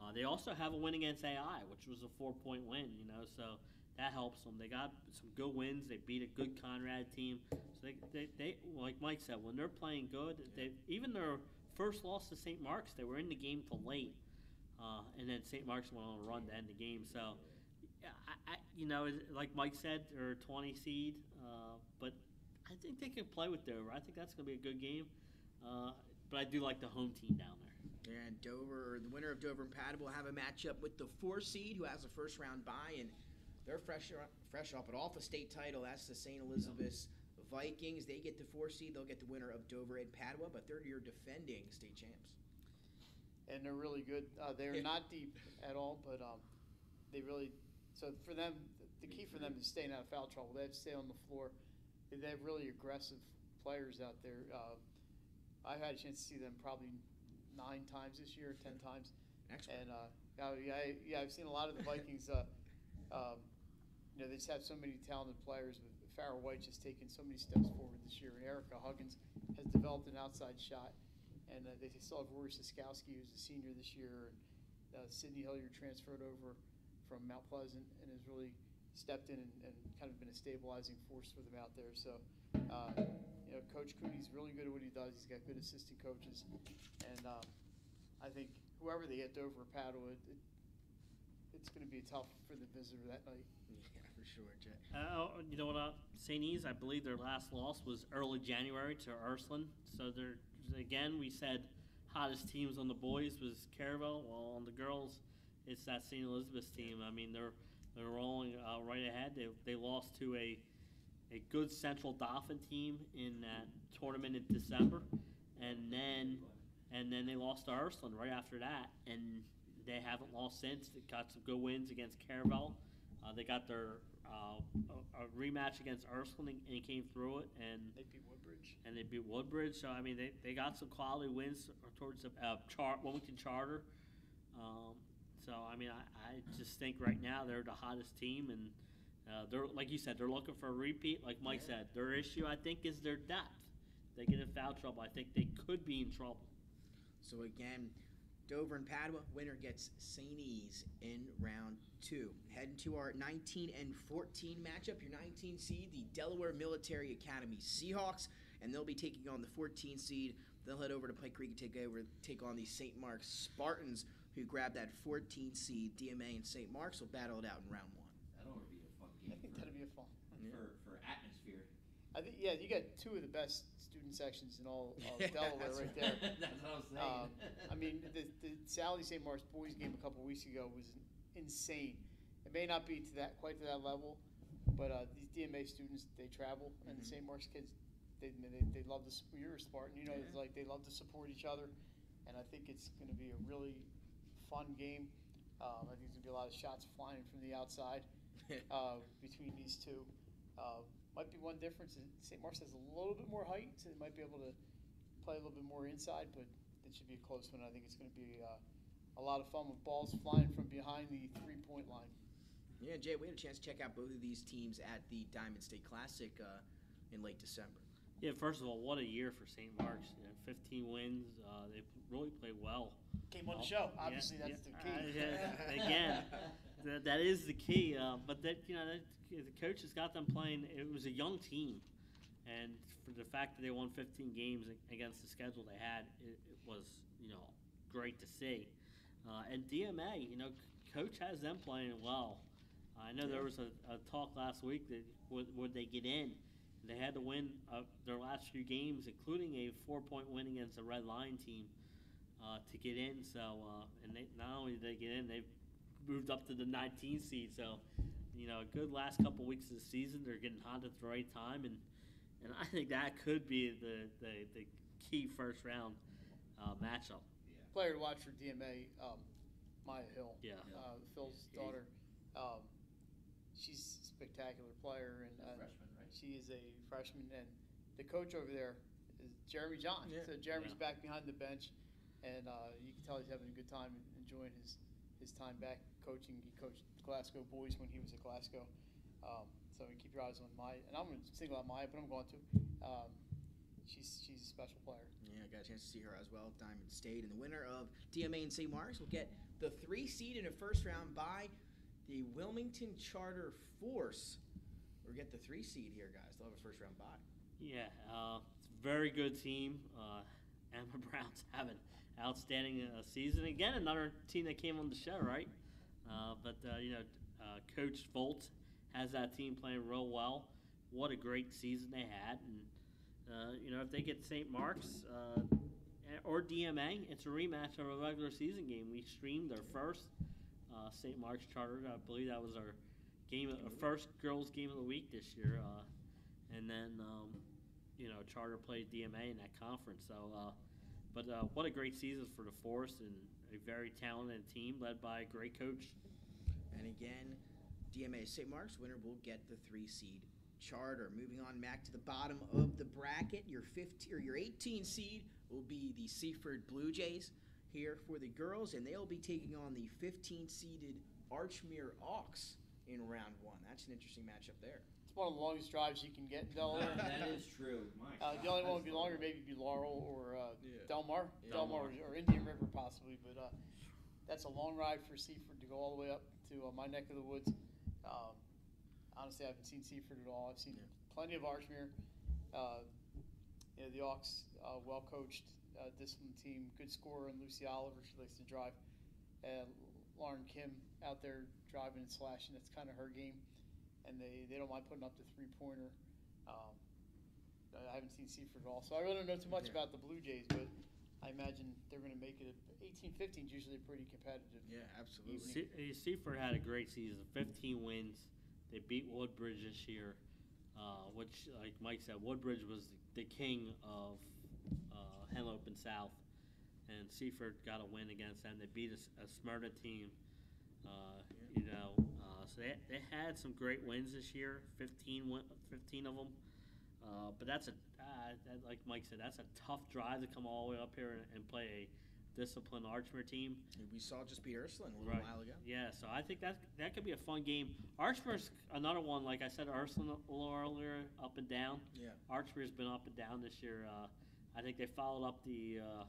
Uh, they also have a win against AI, which was a four point win, you know, so that helps them. They got some good wins. They beat a good Conrad team. So they, they, they like Mike said, when they're playing good, they even their first loss to St. Mark's, they were in the game till late. Uh, and then St. Mark's went on a run to end the game. So, I, I, you know, like Mike said, they're a 20 seed, uh, but I think they can play with Dover. I think that's going to be a good game. Uh, but I do like the home team down there. And Dover, the winner of Dover and Padua, will have a matchup with the four seed who has a first round bye, and they're fresh fresh off an Alpha State title. That's the St. Elizabeth's Vikings. They get the four seed. They'll get the winner of Dover and Padua, but they're your defending state champs. And they're really good. Uh, they're not deep at all, but um, they really. So for them, the key for them is staying out of foul trouble. They have to stay on the floor. They have really aggressive players out there. Uh, I've had a chance to see them probably nine times this year, ten times. Excellent. And uh, yeah, I, yeah, I've seen a lot of the Vikings. Uh, um, you know, they just have so many talented players. With Farrah White just taking so many steps forward this year, and Erica Huggins has developed an outside shot. And uh, they still have Rory Siskowski, who's a senior this year, and uh, Sydney Hilliard transferred over from Mount Pleasant and has really stepped in and, and kind of been a stabilizing force for them out there. So, uh, you know, Coach Cooney's really good at what he does. He's got good assistant coaches, and um, I think whoever they get over Padua, it, it, it's going to be tough for the visitor that night. Yeah, for sure, Jay. Uh, you know what? Uh, St. E's, I believe their last loss was early January to Ursuline. So they're again, we said hottest teams on the boys was Caravel. Well, on the girls, it's that St. Elizabeth's team. I mean, they're they're rolling uh, right ahead. They, they lost to a a good Central Dauphin team in that tournament in December, and then and then they lost to Ursuline right after that, and they haven't lost since. They got some good wins against Caravel. Uh, they got their uh, a, a, rematch against Ursuline and, and came through it, and they beat Woodbridge. And they beat Woodbridge. So I mean, they, they got some quality wins towards the uh, char- Wilmington Charter. Um, so I mean, I, I just think right now they're the hottest team, and uh, they're like you said, they're looking for a repeat. Like Mike yeah. said, their issue I think is their depth. They get in foul trouble. I think they could be in trouble. So again, Dover and Padua winner gets St. E's in round two. Heading to our 19 and 14 matchup. Your 19 seed, the Delaware Military Academy Seahawks, and they'll be taking on the 14 seed. They'll head over to Pike Creek and take over, take on the St. Mark's Spartans, who grabbed that 14 seed. DMA and St. Mark's will battle it out in round one. That ought to be a fun game. I think that'd be a fun for for atmosphere. I think yeah, you got two of the best student sections in all of Delaware right there. That's what I'm saying. Um, I mean, the, the Sally St. Mark's boys game a couple weeks ago was insane. It may not be to that quite to that level, but uh, these DMA students they travel, and Mm-hmm. the St. Mark's kids they, they, they love to. sup- You're a Spartan, you know. It's like they love to support each other, and I think it's going to be a really fun game. Um, I think there's going to be a lot of shots flying from the outside uh, between these two. Uh, might be one difference. is St. Mark's has a little bit more height, so they might be able to play a little bit more inside, but it should be a close one. I think it's going to be uh, a lot of fun with balls flying from behind the three point line. Yeah, Jay, we had a chance to check out both of these teams at the Diamond State Classic uh, in late December. Yeah, first of all, what a year for St. Mark's. You know, 15 wins. Uh, they really played well. Came on the show. yeah, Obviously, that's yeah. the key. Uh, yeah, again, that, that is the key. Uh, but that you know, that, the coach has got them playing. It was a young team, and for the fact that they won 15 games against the schedule they had, it, it was you know great to see. Uh, and DMA, you know, coach has them playing well. I know there was a, a talk last week that would, would they get in? They had to win uh, their last few games, including a four-point win against the Red Lion team, uh, to get in. So, uh, and they not only did they get in, they've moved up to the 19 seed. So, you know, a good last couple weeks of the season. They're getting hot at the right time, and and I think that could be the the, the key first round uh, matchup. Player to watch for DMA, um, Maya Hill. Yeah. Uh, Phil's Yeah. daughter. Um, she's a spectacular player, and uh, freshman, right? she is a freshman, and the coach over there is Jeremy John. Yeah. So Jeremy's Yeah. back behind the bench, and uh, you can tell he's having a good time enjoying his his time back coaching. He coached Glasgow boys when he was at Glasgow. Um, so keep your eyes on Maya, and I'm going to single out Maya, but I'm going to. Um, she's she's a special player. Yeah, I got a chance to see her as well. Diamond State, and the winner of DMA and St. Mark's will get the three seed in a first round by the Wilmington Charter Force. Or get the three seed here, guys. They'll have a first round bye. Yeah, uh, it's a very good team. Uh, Emma Brown's having outstanding uh, season again. Another team that came on the show, right? Uh, but uh, you know, uh, Coach Volt has that team playing real well. What a great season they had, and uh, you know if they get St. Mark's uh, or DMA, it's a rematch of a regular season game. We streamed our first St. Mark's Charter. I believe that was our game, our first girls game of the week this year. And then um, you know Charter played DMA in that conference. So, but uh, what a great season for the Force and a very talented team led by a great coach. And again, DMA St. Mark's winner will get the three seed charter. Moving on back to the bottom of the bracket, your 15 or your 18 seed will be the Seaford Blue Jays here for the girls, and they'll be taking on the 15 seeded Archmere Auks in round one. That's an interesting matchup there. It's one of the longest drives you can get in Delaware. that is true. My Uh, the God, only one would be longer, maybe be Laurel or uh, Yeah. Delmar, Yeah. Delmar, or Indian River possibly. But uh, that's a long ride for Seaford to go all the way up to uh, my neck of the woods. Um, honestly, I haven't seen Seaford at all. I've seen plenty of Archmere. Uh, you know, the Auks, uh, well coached, uh, disciplined team, good scorer, and Lucy Oliver, she likes to drive. And Lauren Kim out there driving and slashing. That's kind of her game. And they, they don't mind putting up the three pointer. Um, I haven't seen Seaford at all, so I really don't know too much Yeah. about the Blue Jays, but I imagine they're going to make it. 18 15 is usually pretty competitive. Yeah, absolutely. Se- uh, Seaford had a great season, 15 wins. They beat Woodbridge this year, uh, which, like Mike said, Woodbridge was the king of uh, Henlopen South, and Seaford got a win against them. They beat a, S- a Smyrna team, uh, you know. Uh, so they, they had some great wins this year, 15, win, 15 of them. Uh, but that's a, uh, that, like Mike said, that's a tough drive to come all the way up here and, and play a disciplined Archmere team. We saw just beat Ursuline a little Right. while ago. Yeah, so I think that that could be a fun game. Archmere's another one, like I said, Ursuline a little earlier, up and down. Yeah. Archmere's been up and down this year. Uh, I think they followed up the uh,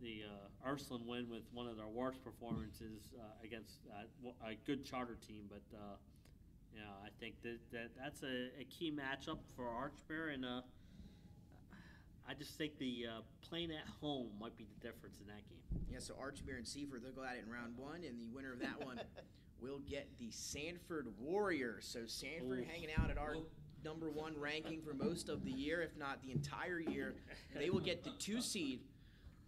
the uh, Ursuline win with one of their worst performances uh, against uh, a good charter team, but. Uh, you know, I think that, that that's a, a key matchup for Archmere, and uh, I just think the uh, playing at home might be the difference in that game. Yeah, so Archmere and Seaford, they'll go at it in round one, and the winner of that one will get the Sanford Warriors. So Sanford Ooh. hanging out at our number one ranking for most of the year, if not the entire year. They will get the two seed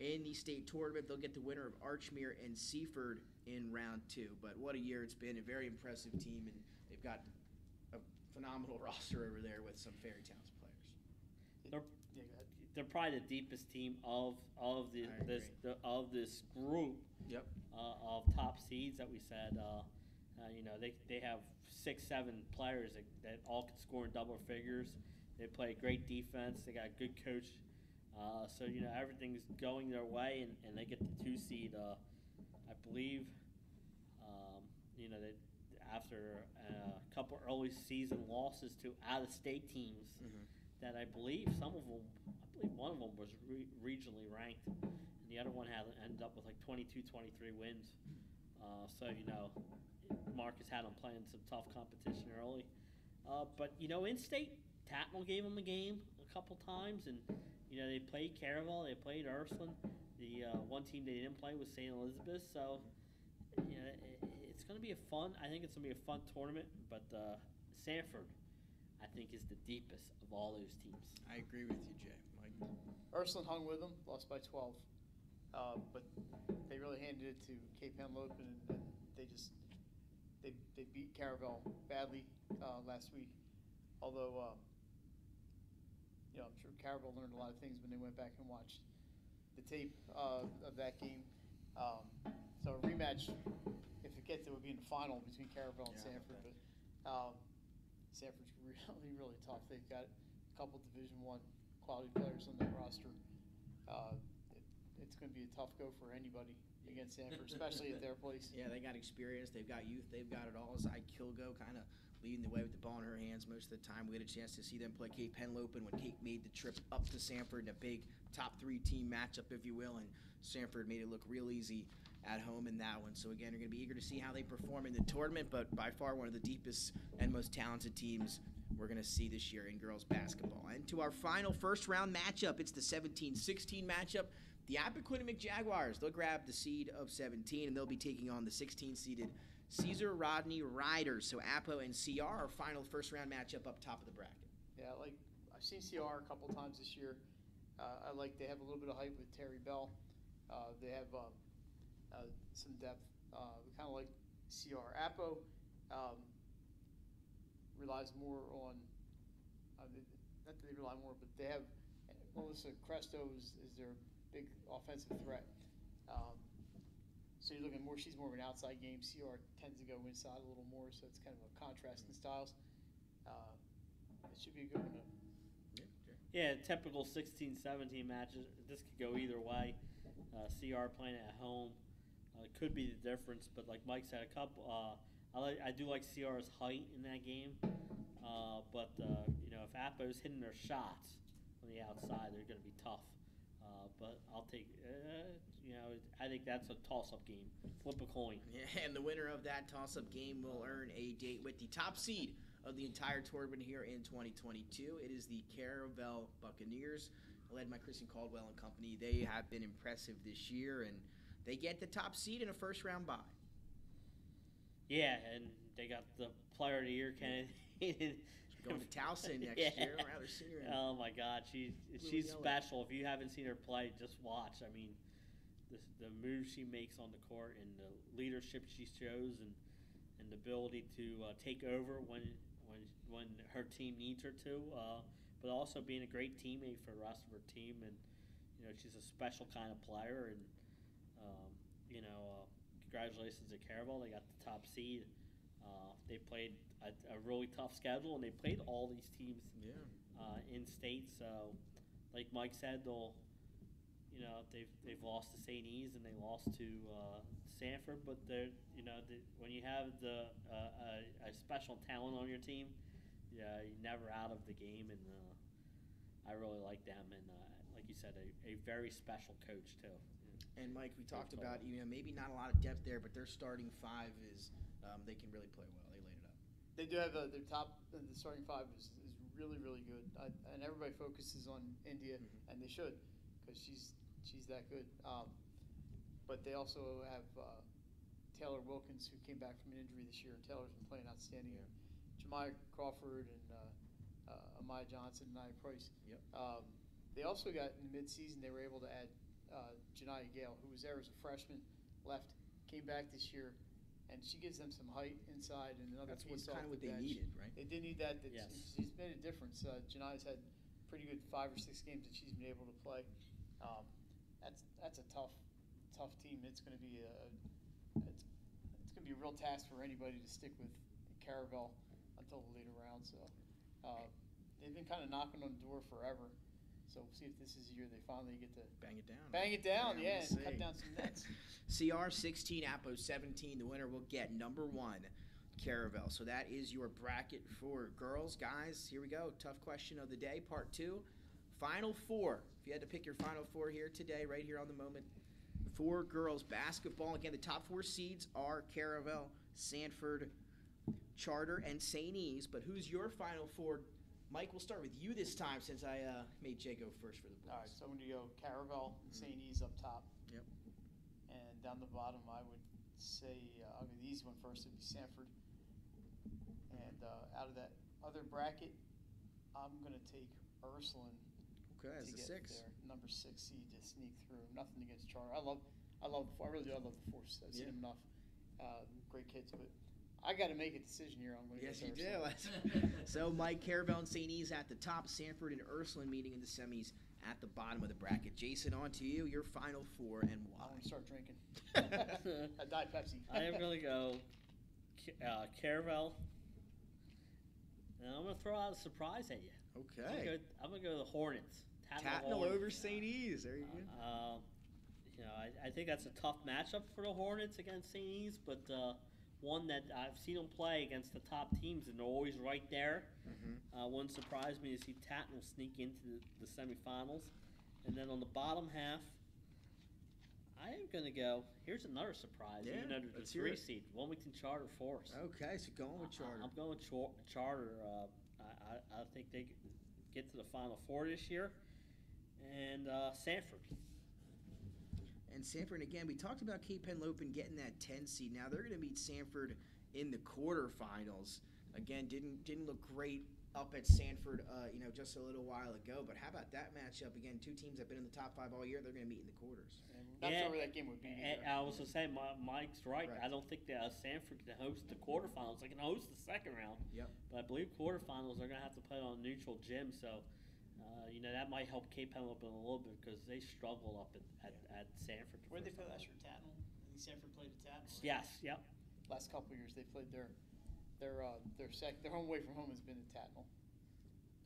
in the state tournament. They'll get the winner of Archmere and Seaford in round two. But what a year it's been! A very impressive team, and they've got a phenomenal roster over there with some very talented players. They're, Yeah, go ahead. they're probably the deepest team of of the this the, of this group Yep. uh, of top seeds that we said. Uh, uh, you know, they they have six, seven players that, that all can score in double figures. They play great defense. They got a good coach. Uh, so you know everything's going their way, and, and they get the two seed. Uh, I believe. Um, you know that after a couple early season losses to out of state teams, Mhm. that I believe some of them, I believe one of them was re- regionally ranked, and the other one had ended up with like 22, 23 wins. Uh, so you know, Marcus had them playing some tough competition early. Uh, but you know, in state, Tatnall gave them a game a couple times, and you know they played Caravel, they played Ursuline. The uh, one team they didn't play was St. Elizabeth, so you know, it, it's going to be a fun. I think it's going to be a fun tournament. But uh, Sanford, I think, is the deepest of all those teams. I agree with you, Jay. Mike. Ursuline hung with them, lost by 12. Uh, but they really handed it to Cape Henlopen, and, and they just they, they beat Caravel badly uh, last week. Although, um, you know, know, I'm sure learned a lot of things when they went back and watched the tape uh, of that game. Um, so a rematch, if it gets, it would be in the final between Caravel and Yeah, Sanford. But um, Sanford's really, really tough. They've got a couple Division One quality players on their roster. Uh, it, it's going to be a tough go for anybody against Sanford, especially at their place. Yeah, they got experience. They've got youth. They've got it all. Zy Kilgo kind of leading the way with the ball in her hands most of the time. We had a chance to see them play Cape Henlopen when Cape made the trip up to Sanford in a big top three team matchup, if you will, and Sanford made it look real easy at home in that one. So again, you're going to be eager to see how they perform in the tournament, but by far one of the deepest and most talented teams we're going to see this year in girls basketball. And to our final first round matchup, it's the 17-16 matchup. The Appoquinimink Jaguars, they'll grab the seed of 17 and they'll be taking on the 16 seeded Caesar Rodney Riders. So Apo and CR are final first round matchup up top of the bracket. Yeah, like I've seen CR a couple times this year. Uh, I like they have a little bit of hype with Terry Bell. Uh, they have uh, uh, some depth. Uh, kind of like CR. Apo um, relies more on. Uh, not that they rely more, but they have Melissa Cresto is, is their big offensive threat. Um, so you're looking more. She's more of an outside game. CR tends to go inside a little more, so it's kind of a contrast in styles. Uh, it should be a good one. To, Yeah, typical 16 17 matches. This could go either way. Uh, CR playing at home uh, could be the difference, but like Mike said, a couple. Uh, I like I do like CR's height in that game, uh, but uh, you know if Appo's hitting their shots on the outside, they're going to be tough. Uh, but I'll take. You know, I think that's a toss-up game. Flip a coin. Yeah, and the winner of that toss-up game will earn a date with the top seed of the entire tournament here in 2022. It is the Caravel Buccaneers, led by Kristen Caldwell and company. They have been impressive this year, and they get the top seed in a first-round bye. Yeah, and they got the Player of the Year candidate. Going to Towson next Yeah. year. Rather in Oh my God, she's she's special. If you haven't seen her play, just watch. I mean, the the moves she makes on the court and the leadership she shows, and and the ability to uh, take over when when when her team needs her to. Uh, but also being a great teammate for the rest of her team, and you know she's a special kind of player. And um, you know, uh, congratulations to Caravel. They got the top seed. Uh, they played a, a really tough schedule, and they played all these teams Yeah. uh, in state. So, like Mike said, they'll, you know, they've they've lost to St. E's and they lost to uh, Sanford, but they're, you know, the, when you have the uh, a, a special talent on your team, yeah, you're never out of the game, and uh, I really like them, and uh, like you said, a, a very special coach too. And Mike, we talked Coach about you know maybe not a lot of depth there, but their starting five is um, they can really play well. They laid it up. They do have a, their top, the starting five is, is really, really good. I, and everybody focuses on India, and they should, because she's she's that good. Um, but they also have uh, Taylor Wilkins, who came back from an injury this year. Taylor's been playing outstanding. Jemiah Crawford and uh, uh, Amaya Johnson and Nia Price. Yep. Um, they also got in the midseason. They were able to add uh, Janiyah Gale, who was there as a freshman, left, came back this year, and she gives them some height inside and another That's piece what- off kinda what the they bench. needed, right? They did need that. That Yes. She's made a difference. Uh, Janiyah's had pretty good five or six games that she's been able to play. Um, that's that's a tough, tough team. It's going to be a it's, it's going to be a real task for anybody to stick with Caravel until the later round. So uh, they've been kind of knocking on the door forever. So we'll see if this is the year they finally get to Bang it down. bang it down, Yeah, yeah, we'll cut down some nets. CR 16, Apo 17. The winner will get number one, Caravel. So that is your bracket for girls. Guys, here we go. Tough question of the day, part two. Final four. If you had to pick your final four here today, right here on the moment, for girls basketball. Again, the top four seeds are Caravel, Sanford, Charter, and St. E's. But who's your final four? Mike, we'll start with you this time since I uh, made Jay go first for the Bulls. All right, so I'm going to go Caravel and St. E's up top. Yep. And down the bottom, I would say, uh, I'll go the easy one first, it'd be Sanford. And uh, out of that other bracket, I'm going to take Ursuline. Okay, as to the get six. There. Number six seed to sneak through. Nothing against Charter. I love, I love, the, four. I really do. I love the force. I've seen Yeah. them enough. Uh, great kids, but I got to make a decision here. I'm going to Yes, you do. so Mike Caravel and St. E's at the top, Sanford and Ursuline meeting in the semis at the bottom of the bracket. Jason, on to you. Your final four and why. I want to start drinking. a Diet Pepsi. I am gonna go Ca- uh, Caravel, and I'm gonna throw out a surprise at you. I'm gonna Okay. go, I'm gonna go the Hornets. Tatnall over St. E's. There you go. Uh, you know, I, I think that's a tough matchup for the Hornets against St. E's, but uh, one that I've seen them play against the top teams, and they're always right there. Mhm. Uh, wouldn't surprise me to see Tatnall sneak into the, the semifinals. And then on the bottom half, I am going to go. Here's another surprise, Yeah, even though they're the three seed, Wilmington Charter Force. Okay, so going with Charter. I'm going char- Charter. Uh, I, I, I think they get to the Final Four this year. And uh, Sanford. And Sanford, again, we talked about Cape Henlopen getting that 10 seed. Now they're going to meet Sanford in the quarterfinals. Again, didn't didn't look great up at Sanford, uh, you know, just a little while ago. But how about that matchup? Again, two teams that have been in the top five all year. They're going to meet in the quarters. Not Yeah, sure where that game would be. And either. I was gonna say, Mi- Mike's right. Right. I don't think that uh, Sanford can host the quarterfinals. They can host the second round. Yep. But I believe quarterfinals they're gonna have to play on a neutral gym. So, uh, you know, that might help Cape Henlopen a little bit because they struggle up at, at, at Sanford. the Where'd they first play time. last year? Tatnall. I think Sanford played at Tatnall. right? Yes. Yep. Last couple of years, they played their their uh, their sec their home away from home has been at Tatnall.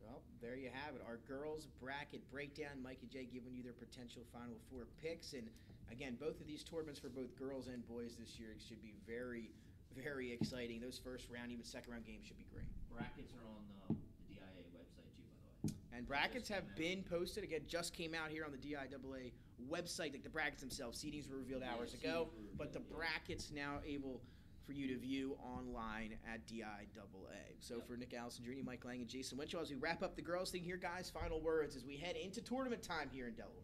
Well, there you have it. Our girls bracket breakdown. Mike and Jay giving you their potential Final Four picks. And again, both of these tournaments for both girls and boys this year should be very, very exciting. Those first round, even second round games should be great. Brackets are on uh, the DIAA website too, by the way. And brackets have been posted. Again, just came out here on the DIAA website. Like the brackets themselves, seedings were revealed hours seedings ago, were but the yeah. brackets now able for you to view online at DIAA. So for Nick Alessandrini, Mike Lang, and Jason Winchell, as we wrap up the girls thing here, guys, final words as we head into tournament time here in Delaware.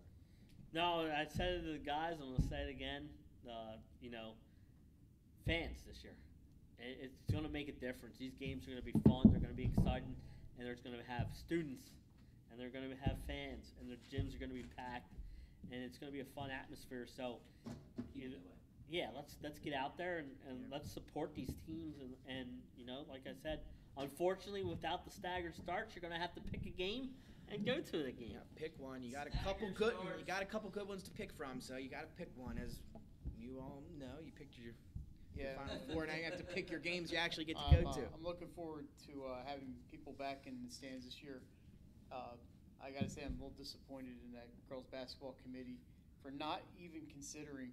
No, I said it to the guys. I'm gonna say it again. Uh, you know, fans this year. It's gonna make a difference. These games are gonna be fun. They're gonna be exciting, and there's gonna have students, and they're gonna have fans, and their gyms are gonna be packed, and it's gonna be a fun atmosphere. So, you know, yeah, let's let's get out there and, and let's support these teams and, and you know, like I said, unfortunately, without the staggered starts, you're gonna have to pick a game and go to the game. Yeah, pick one. You got a couple good. You got a couple good ones to pick from. So you got to pick one. As you all know, you picked your, your Yeah. final four. Now you have to pick your games you actually get to I'm, go uh, to. I'm looking forward to uh, having people back in the stands this year. Uh, I got to say, I'm a little disappointed in that girls basketball committee for not even considering,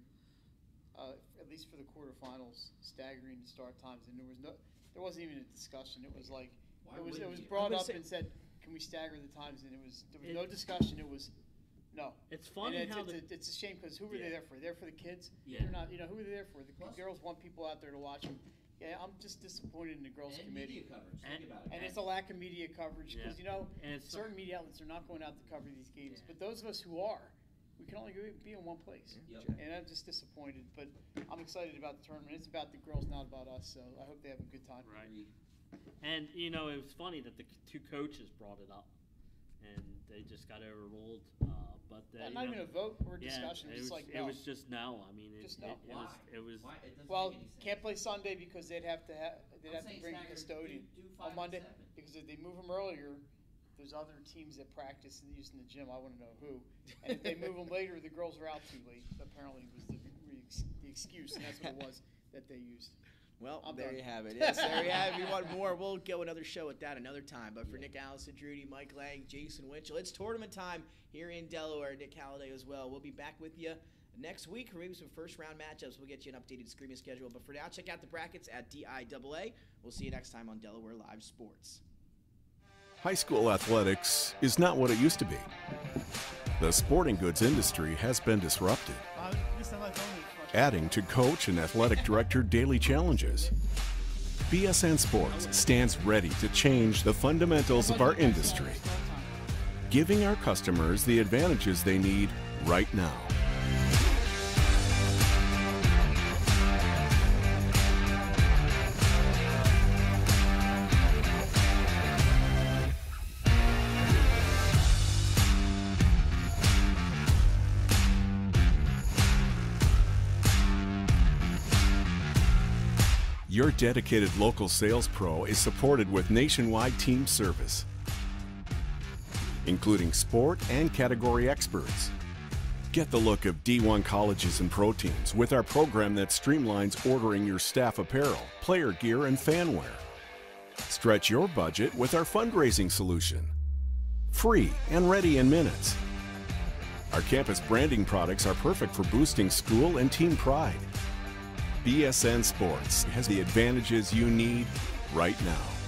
uh, at least for the quarterfinals, staggering the start times. And there was no, there wasn't even a discussion. It was like Why it was it was brought up say- and said, "Can we stagger the times?" And it was there was It- no discussion. It was no. It's funny it's, how it's, the, a, it's a shame because who were they there for? They're for the kids. Yeah. They're not. You know who are they there for? The Plus- girls want people out there to watch them. Yeah, I'm just disappointed in the girls and committee. media coverage. And- about it. And it's a lack of media coverage because Yeah. you know and it's certain media outlets are not going out to cover these games, Yeah. but those of us who are, we can only go, be in one place. Yep. And I'm just disappointed, but I'm excited about the tournament. It's about the girls, not about us. So I hope they have a good time. Right. Agreed. And you know, it was funny that the c- two coaches brought it up, and they just got overruled. Uh, but uh, Yeah, you not know, even a vote or a yeah, discussion. it Just was, like it was just no. I mean, it, Just no. it Why? was it was Why? It well, make any sense. can't play Sunday because they'd have to have they'd I'm have to bring a custodian do- do on Monday because if they move them earlier, there's other teams that practice and using the gym. I want to know who. And if they move them later, the girls are out too late. Apparently, was the, the excuse, and that's what it was that they used. Well, I'm there done. you have it. Yes, there you have it. If you want more, we'll go another show at that another time. But for Nick Alessandrini, Mike Lang, Jason Winchell, it's tournament time here in Delaware. Nick Halliday as well. We'll be back with you next week for maybe some first round matchups. We'll get you an updated screaming schedule. But for now, check out the brackets at DIAA. We'll see you next time on Delaware Live Sports. High school athletics is not what it used to be. The sporting goods industry has been disrupted, adding to coach and athletic director daily challenges. BSN Sports stands ready to change the fundamentals of our industry, giving our customers the advantages they need right now. Dedicated local sales pro is supported with nationwide team service, including sport and category experts. Get the look of D1 colleges and pro teams with our program that streamlines ordering your staff apparel, player gear, and fanwear. Stretch your budget with our fundraising solution. Free and ready in minutes. Our campus branding products are perfect for boosting school and team pride. BSN Sports has the advantages you need right now.